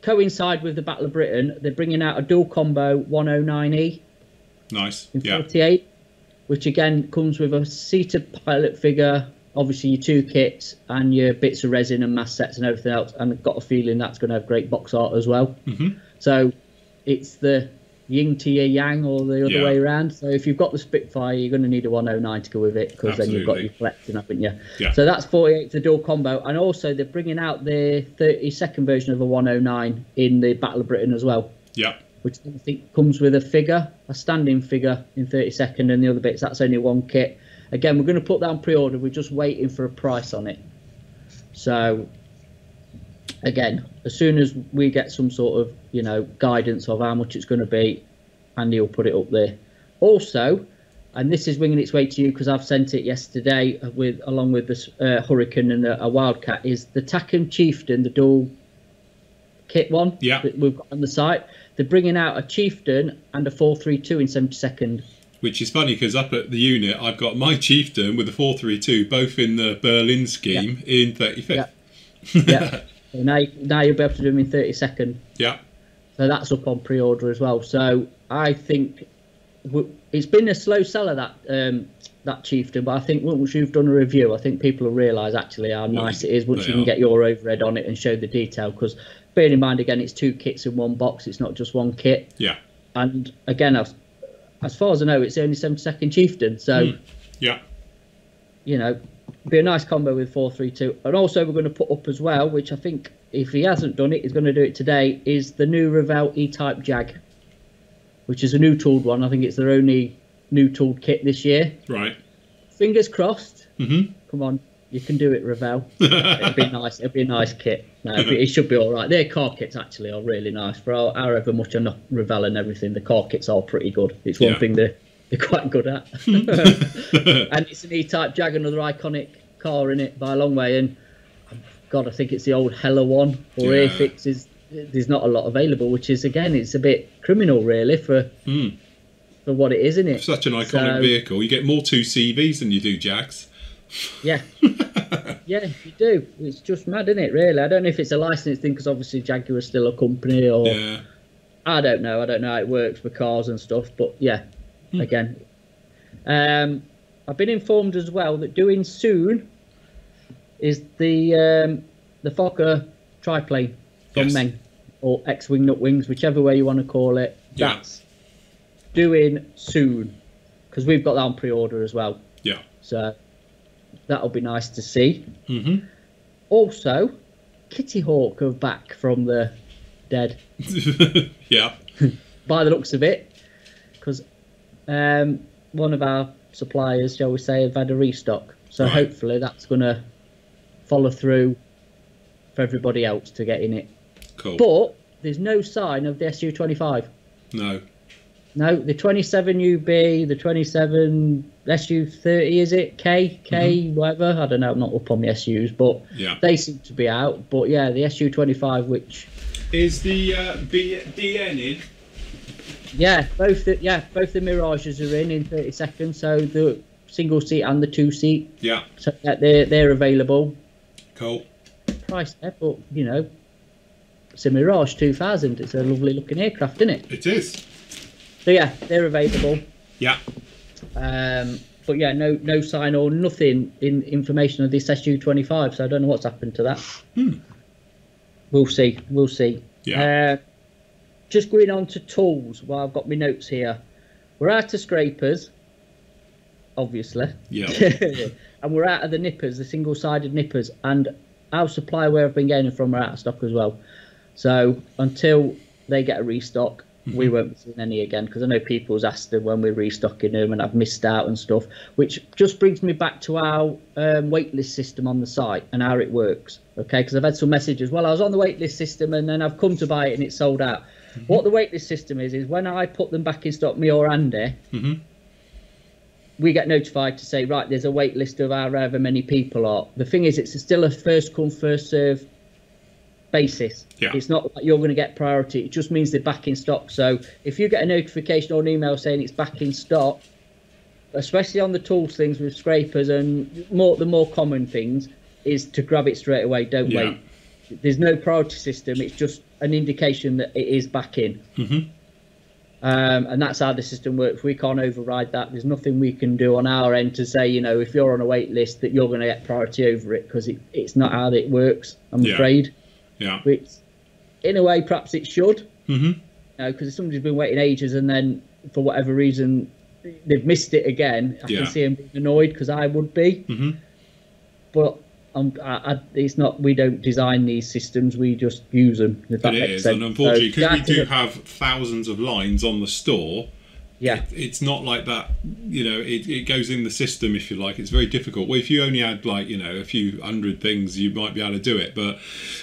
coincide with the Battle of Britain, they're bringing out a dual combo 109e
Nice.
in
Yeah.
48, which again comes with a seated pilot figure, obviously your two kits and your bits of resin and mass sets and everything else. And I've got a feeling that's going to have great box art as well.
Mhm.
So it's the yin to your yang or the other
Yeah.
way around. So if you've got the Spitfire, you're going to need a 109 to go with it because then you've got your collection, haven't you?
Yeah.
So that's 48 for the dual combo. And also they're bringing out the 32nd version of the 109 in the Battle of Britain as well
Yeah.
which I think comes with a figure, a standing figure in 32nd, and the other bits that's only one kit. Again, we're going to put that on pre-order. We're just waiting for a price on it. So, again, as soon as we get some sort of you know guidance of how much it's going to be, Andy will put it up there. Also, and this is winging its way to you because I've sent it yesterday with along with this uh, Hurricane and a, a Wildcat. Is the Takom Chieftain the dual kit one
Yeah.
that we've got on the site? They're bringing out a Chieftain and a 432 in 72nd.
Which is funny because up at the unit, I've got my chieftain with the 432, both in the Berlin scheme in 35th.
Yeah. [LAUGHS] Yeah. So now, now you'll be able to do them in 32nd.
Yeah.
So that's up on pre-order as well. So I think it's been a slow seller that um, that chieftain, but I think once you've done a review, I think people will realise actually how nice it is once you can get your overhead on it and show the detail. Because bearing in mind again, it's two kits in one box. It's not just one kit.
Yeah.
And again, as, as far as I know, it's the only 72nd chieftain. So
Yeah.
you know, be a nice combo with 432. And also, we're going to put up as well, which I think if he hasn't done it, he's going to do it today, is the new Revell E Type Jag, which is a new tooled one. I think it's their only new tooled kit this year.
Right.
Fingers crossed.
Mm-hmm.
Come on, you can do it, Revell. [LAUGHS] It'll be nice. It'll be a nice kit. No, it should be all right. Their car kits actually are really nice. For how- however much I know Revell and everything, the car kits are pretty good. It's one
Yeah.
thing they're, they're quite good at. [LAUGHS] and it's an E-Type Jag, another iconic car in it by a long way. And God, I think it's the old Heller one or
Yeah.
Airfix is. There's not a lot available, which is again, it's a bit criminal, really, for
Mm.
for what it is, isn't it?
Such an iconic
So-
vehicle. You get more two CVs than you do Jags.
Yeah, [LAUGHS] yeah, you do. It's just mad, isn't it? Really, I don't know if it's a license thing because obviously Jaguar is still a company, or
Yeah.
I don't know. I don't know how it works with cars and stuff. But yeah,
Hmm.
again, um, I've been informed as well that doing soon is the um, the Fokker triplane from
Yes.
Meng or ex-Wingnut Wings, whichever way you want to call it.
Yeah.
That's doing soon because we've got that on pre-order as well.
Yeah.
So that'll be nice to see.
Mm-hmm.
Also, Kitty Hawk are back from the dead [LAUGHS]
yeah. [LAUGHS]
by the looks of it, um, one of our suppliers, shall we say, have had a restock. So
Right.
hopefully that's going to follow through for everybody else to get in it.
Cool.
But there's no sign of the SU25.
no.
No, the 27 UB, the 27 SU30, is it? K, K, whatever. I don't know. I'm not up on the SUs, but
Yeah.
they seem to be out. But yeah, the SU25, which
Is the uh, B- DN in?
Yeah, both the yeah both the Mirages are in in 30 seconds. So the single seat and the two seat,
Yeah.
so yeah, they're they're available.
Cool.
Price there, but you know, it's a Mirage 2000. It's a lovely looking aircraft, isn't it?
It is.
So yeah, they're available.
Yeah.
Um, but yeah, no no sign or nothing in information of this SU25. So I don't know what's happened to that.
Hmm.
We'll see. We'll see.
Yeah.
Uh, just going on to tools. Well, I've got my notes here. We're out of scrapers, obviously.
Yeah. [LAUGHS]
and we're out of the nippers, the single-sided nippers, and our supply where I've been getting them from are out of stock as well. So until they get a restock, we won't be seeing any again because I know people's asked them when we're restocking them and I've missed out and stuff. Which just brings me back to our um, waitlist system on the site and how it works. Okay, because I've had some messages. Well, I was on the waitlist system and then I've come to buy it and it's sold out. What the waitlist system is is when I put them back in stock, me or Andy,
Mhm.
we get notified to say, right, there's a wait list of however many people are. The thing is, it's still a first come, first serve basis.
Yeah.
It's not like you're going to get priority. It just means they're back in stock. So if you get a notification or an email saying it's back in stock, especially on the tools things with scrapers and more the more common things, is to grab it straight away. Don't
Yeah.
wait. There's no priority system. It's just an indication that it is back in.
Mhm.
Um, and that's how the system works. We can't override that. There's nothing we can do on our end to say, you know, if you're on a wait list, that you're going to get priority over it because it, it's not how it works. I'm
Yeah.
afraid.
Yeah.
Which, in a way, perhaps it should.
Mm-hmm.
You know, because if somebody's been waiting ages and then for whatever reason they've missed it again, I
Yeah.
can see them being annoyed because I would be.
Mm-hmm.
But um, I, I, it's not. We don't design these systems. We just use them. If that
It is,
sense.
and unfortunately,
So
because we do have thousands of lines on the store,
yeah,
it- it's not like that. You know, it, it goes in the system if you like. It's very difficult. Well, if you only had like you know a few hundred things, you might be able to do it. But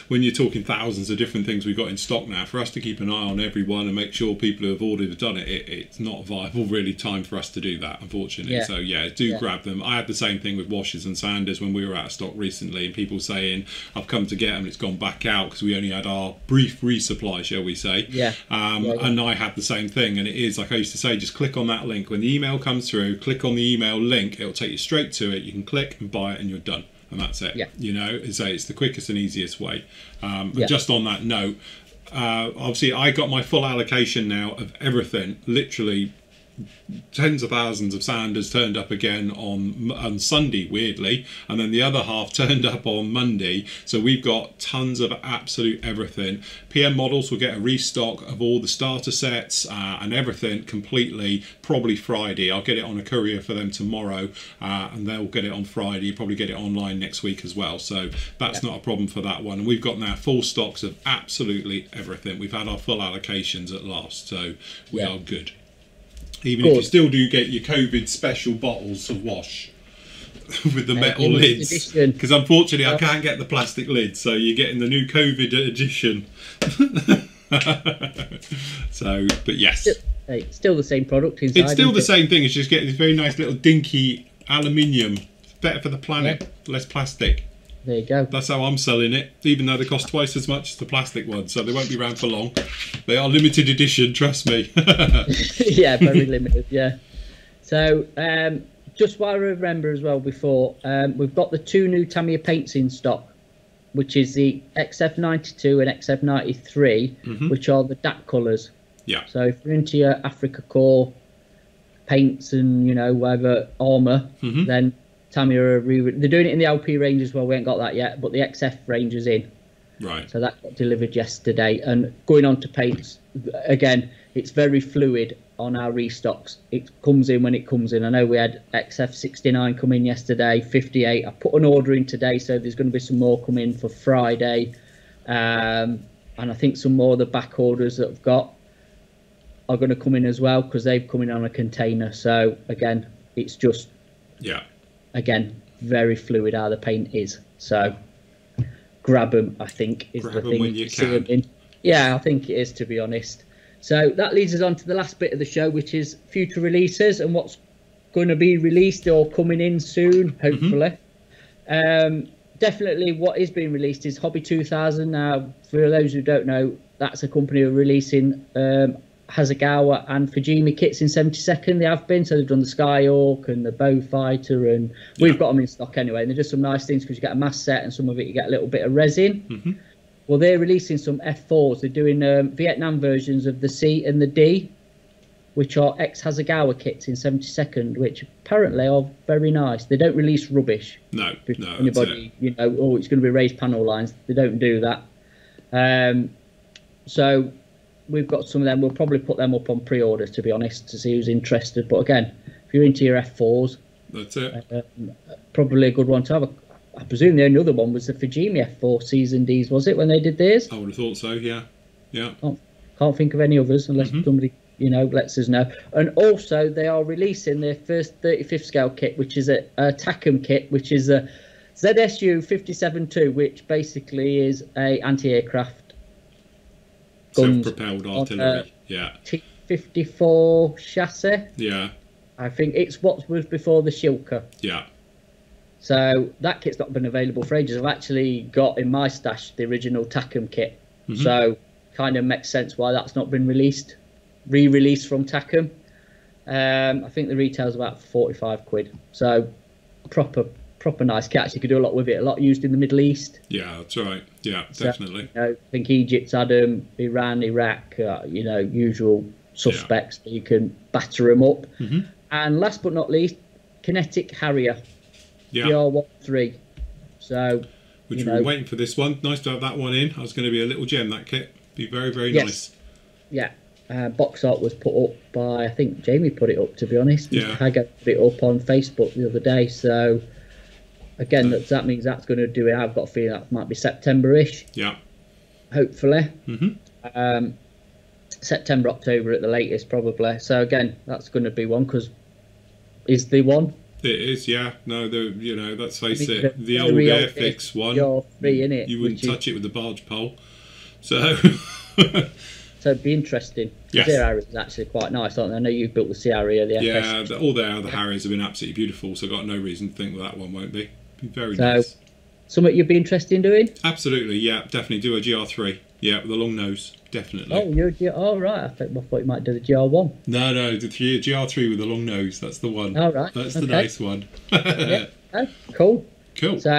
when you're talking thousands of different things we've got in stock now, for us to keep an eye on every one and make sure people who have ordered have done it, it it's not viable really time for us to do that, unfortunately.
Yeah.
So yeah, do
Yeah.
grab them. I had the same thing with washers and sanders when we were out of stock recently, and people saying I've come to get them, it's gone back out because we only had our brief resupply, shall we say?
Yeah.
Um,
yeah.
And I had the same thing, and it is like I used to say, just click on that link when the email comes through. Click on the email link; it'll take you straight to it. You can click and buy it, and you're done, and that's it.
Yeah.
You know, so it's the quickest and easiest way. Um,
Yeah.
just on that note, uh, obviously, I got my full allocation now of everything. Literally, tens of thousands of Sanders turned up again on on Sunday, weirdly, and then the other half [LAUGHS] turned up on Monday. So we've got tons of absolute everything. PM models will get a restock of all the starter sets uh, and everything completely. Probably Friday. I'll get it on a courier for them tomorrow, uh, and they'll get it on Friday. Probably get it online next week as well. So that's not a problem for that one. And we've got now full stocks of absolutely everything. We've had our full allocations at last, so we
Yeah.
are good. Even if you still do get your COVID special bottles of wash [LAUGHS] with the uh, metal
limited
lids, because unfortunately I can't get the plastic lids, so you're getting the new COVID edition. [LAUGHS] so, but yes,
Hey, it's still the same product inside.
it's still the
it?
same thing. It's just getting this very nice little dinky aluminium. It's better for the planet, less plastic.
There you go.
That's how I'm selling it, even though they cost twice as much as the plastic ones, so they won't be around for long. They are limited edition, trust me. [LAUGHS] [LAUGHS]
yeah, very limited. Yeah. So, um, just while I remember as well before, um, we've got the two new Tamiya paints in stock, which is the XF92 and XF93, which are the DAC colours.
yeah,
So if you're into your Afrika Korps paints and you know whatever armor,
Mhm.
then Tamiya are re- they're doing it in the LP range as well. We ain't got that yet, but the XF range is in.
right.
So that got delivered yesterday. And going on to paints, again, it's very fluid on our restocks. It comes in when it comes in. I know we had XF69 come in yesterday, 58. I put an order in today, so there's going to be some more come in for Friday. Um, and I think some more of the back orders that I've got are going to come in as well because they've come in on a container. So again, it's just
Yeah.
Again very fluid how the paint is. So grab them, I think, is
Grab
the thing.
when you can.
in. Yeah, I think it is to be honest. So that leads us on to the last bit of the show, which is future releases and what's going to be released or coming in soon, hopefully. Um, definitely, what is being released is Hobby 2000. Now, for those who don't know, that's a company who are releasing um, Hasegawa and Fujimi kits in 72nd. They have been, so they've done the Skyhawk and the Beaufighter, and we've
Yeah.
got them in stock anyway. And they're just some nice things because you get a mass set, and some of it you get a little bit of resin.
Mhm.
Well, they're releasing some F4s. They're doing um, Vietnam versions of the C and the D, which are ex Hasegawa kits in 72nd, which apparently are very nice. They don't release rubbish.
No, no,
anybody, you know, oh, it's going to be raised panel lines. They don't do that. Um, so we've got some of them. We'll probably put them up on pre-order, to be honest, to see who's interested. But again, if you're into your F4s,
That's it.
um, probably a good one to have. I presume the only other one was the Fujimi F4 season Ds, was it, when they did theirs?
I would have thought so. Yeah, yeah.
Can't think of any others unless
Mhm.
somebody, you know, lets us know. And also, they are releasing their first 35th scale kit, which is a, a Takom kit, which is a ZSU 57-2, which basically is a anti-aircraft
Self-propelled artillery. yeah,
T54 chassis.
yeah.
I think it's what was before the Shilka.
Yeah.
So that kit's not been available for ages. I've actually got in my stash the original Takom kit.
Mm-hmm.
So kind of makes sense why that's not been released, re-released from Takom. Um, I think the retail's about 45 quid. So proper, proper nice catch. You could do a lot with it. A lot used in the Middle East.
Yeah, that's right. Yeah,
So,
definitely.
you know, I think Egypt's had them, Iran, Iraq, uh, you know, usual suspects. that You can batter them up.
Mhm.
And last but not least, Kinetic Harrier,
Yeah.
GR13. So,
Which we've been waiting for this one. Nice to have that one in. I was going to be a little gem, that kit. Be very, very
Yes.
nice.
yeah, uh, box art was put up by, I think Jamie put it up, to be honest.
Yeah.
Hager put it up on Facebook the other day. So, again, that, that means that's going to do it. I've got a feeling that might be September ish,
Yeah.
hopefully.
hmm
um, September, October at the latest, probably. So again, that's going to be one because is the one.
It is, yeah. No, the you know, let's face it,
the
the old Airfix one.
Your three in it.
You wouldn't
is-
touch it with the barge pole. So, [LAUGHS]
So it'd be interesting.
Yes.
The Sierra is actually quite nice, aren't they? I know you've built the Sierra, the
yeah,
FS.
all the other Harriers have been absolutely beautiful. So, I've got no reason to think that one won't be. Be very
So-
nice.
Something you'd be interested in doing?
Absolutely, yeah. Definitely do a GR3. Yeah, with a long nose. Definitely.
Oh, you're G- oh right. I thought, I thought you might do the GR1.
No, no, the GR3 with a long nose. That's the one.
All right.
That's the
Okay.
nice one.
Yeah. [LAUGHS] Oh, cool.
Cool.
So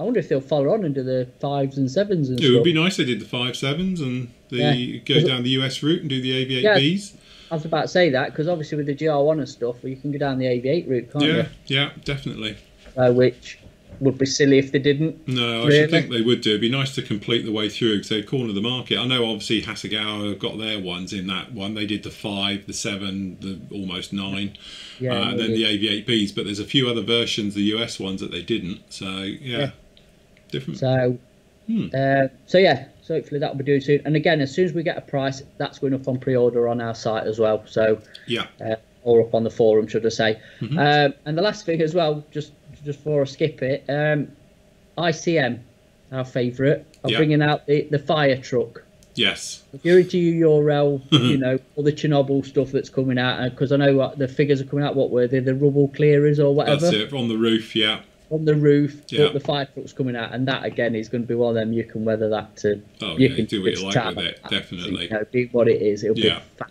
I wonder if they'll follow on and do the fives and sevens and
it
stuff.
would be nice. They did the five sevens and the
Yeah.
go down the US route and do the AV8Bs.
I was about to say that because obviously with the GR1 and stuff, you can go down the AV8 route, can't
Yeah,
you?
yeah, definitely.
Uh, which would be silly if they didn't.
No, I
Really?
should think they would do. It'd be nice to complete the way through because they'd corner the market. I know obviously Hasegawa got their ones in that one. They did the five, the seven, the almost nine,
Yeah,
uh, and then the AV8Bs. But there's a few other versions, the US ones, that they didn't. So yeah,
Yeah.
different.
So,
Hmm.
uh, so yeah. So hopefully that will be doing soon. And again, as soon as we get a price, that's going up on pre-order on our site as well. So,
yeah,
uh, or up on the forum, should I say?
Mhm.
Um, and the last thing as well, just just before I skip it, um, ICM, our favourite, are
Yeah.
bringing out the, the fire truck.
yes,
you're into URL, you know all the Chernobyl stuff that's coming out, because I know what the figures are coming out. What were they? The rubble clearers or whatever
that's it. On the roof, yeah.
on the roof.
Yeah.
But the fire truck's coming out, and that again is going to be one of them. You can weather that to.
Oh
you
yeah,
can
do what you like with it. Definitely.
You know, be what it is. It'll
Yeah.
be a, fa-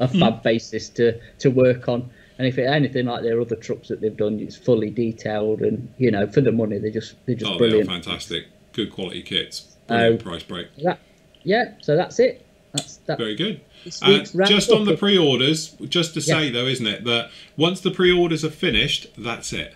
a fab [LAUGHS] basis to to work on. And if it anything like their other trucks that they've done, it's fully detailed, and you know, for the money, they're just they're just
Oh, they are
brilliant.
fantastic. Good quality kits. Brilliant
Oh.
price break.
That, yeah, so that's it. That's that.
Very good. Uh, just on the pre-orders, just to
Yeah.
say though, isn't it, that once the pre-orders are finished, that's it.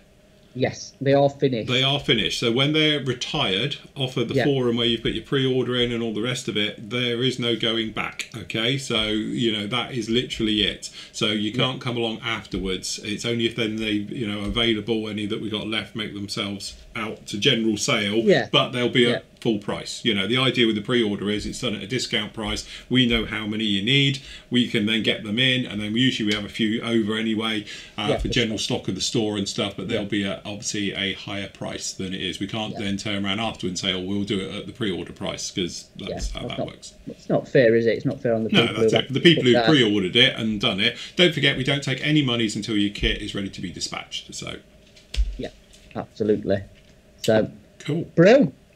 Yes, they are finished.
They are finished. So when they're retired off of the
Yeah.
forum where you've put your pre-order in and all the rest of it, there is no going back. Okay, so you know that is literally it. So you can't come along afterwards. It's only if then they, you know, available any that we got left make themselves out to general sale.
Yeah.
But they'll be
Yeah.
at full price. You know, the idea with the pre-order is it's done at a discount price. We know how many you need. We can then get them in, and then usually we have a few over anyway uh,
Yeah,
for general stock of the store and stuff. But they'll
Yeah.
be at obviously a higher price than it is. We can't
Yeah.
then turn around after and say, "Oh, we'll do it at the pre-order price," because that's how
that's
that
not-
works.
It's not fair, is it? It's not fair on the
No,
people.
that's
who
it. The people who pre-ordered it and done it, don't forget we don't take any monies until your kit is ready to be dispatched. So
Yeah, absolutely. So,
cool.
I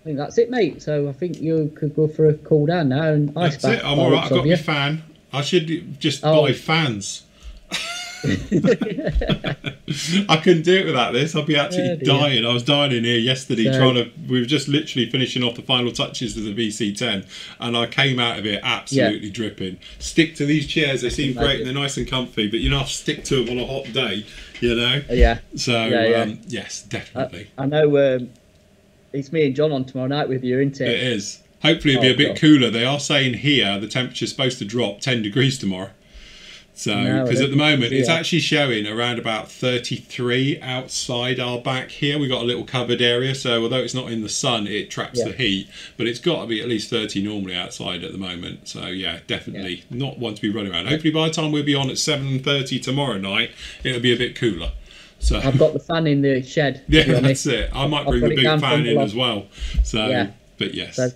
think that's it, mate. So I think you could go for a cool down now and ice
That's
bath.
it. I'm all right. I've got my fan. I should just
Oh.
buy fans. [LAUGHS] I couldn't do it without this. I'd be absolutely
dear.
dying. I was dying in here yesterday
So-
trying to. We were just literally finishing off the final touches of the VC10, and I came out of it absolutely dripping. Stick to these chairs. They seem great. and They're nice and comfy, but you know, I stick to them on a hot day. You know.
Yeah,
So
Yeah, yeah.
Um, yes, definitely.
I know. Um, it's me and John on tomorrow night with you, isn't
it
it?
is. Hopefully, it'll be
Oh,
a bit
God.
cooler. They are saying here the temperature's supposed to drop 10 degrees tomorrow. So, because
it
at the moment it's actually showing around about 33 outside our back here. We've got a little covered area, so although it's not in the sun, it traps
Yeah.
the heat. But it's got to be at least 30 normally outside at the moment. So, yeah, definitely not one to be running around. Hopefully, by the time we'll be on at 7:30 tomorrow night, it'll be a bit cooler. So,
I've got the fan in the shed.
Yeah, that's it. I might bring the big fan in as well. So,
Yeah.
but yes.
So,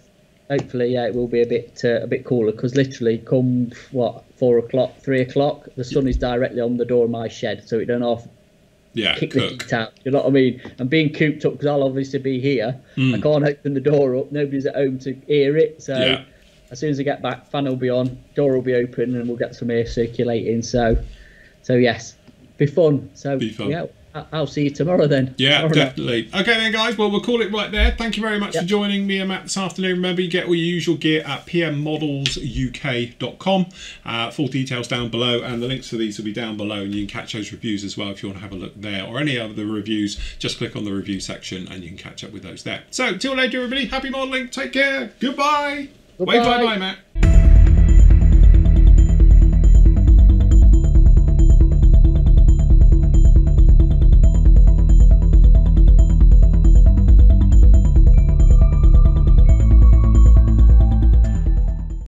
hopefully, yeah, it will be a bit uh, a bit cooler because literally, come what four o'clock, three o'clock, the sun is directly on the door of my shed, so it don't half
Yeah,
kick the heat out. You know what I mean? And being cooped up because I'll obviously be here.
Hmm.
I can't open the door up. Nobody's at home to hear it. So
Yeah.
as soon as I get back, fan will be on, door will be open, and we'll get some air circulating. So, so yes, be fun. So
Be fun.
yeah, I'll see you tomorrow then.
Yeah,
Tomorrow night.
definitely. Okay, then, guys. Well, we'll call it right there. Thank you very much for joining me and Matt this afternoon. Remember, you get all your usual gear at pmmodelsuk.com. Uh, full details down below, and the links to these will be down below, and you can catch those reviews as well if you want to have a look there or any other reviews. Just click on the review section, and you can catch up with those there. So, till later, everybody. Happy modeling. Take care. Goodbye. Wave
Goodbye.
bye bye, Matt.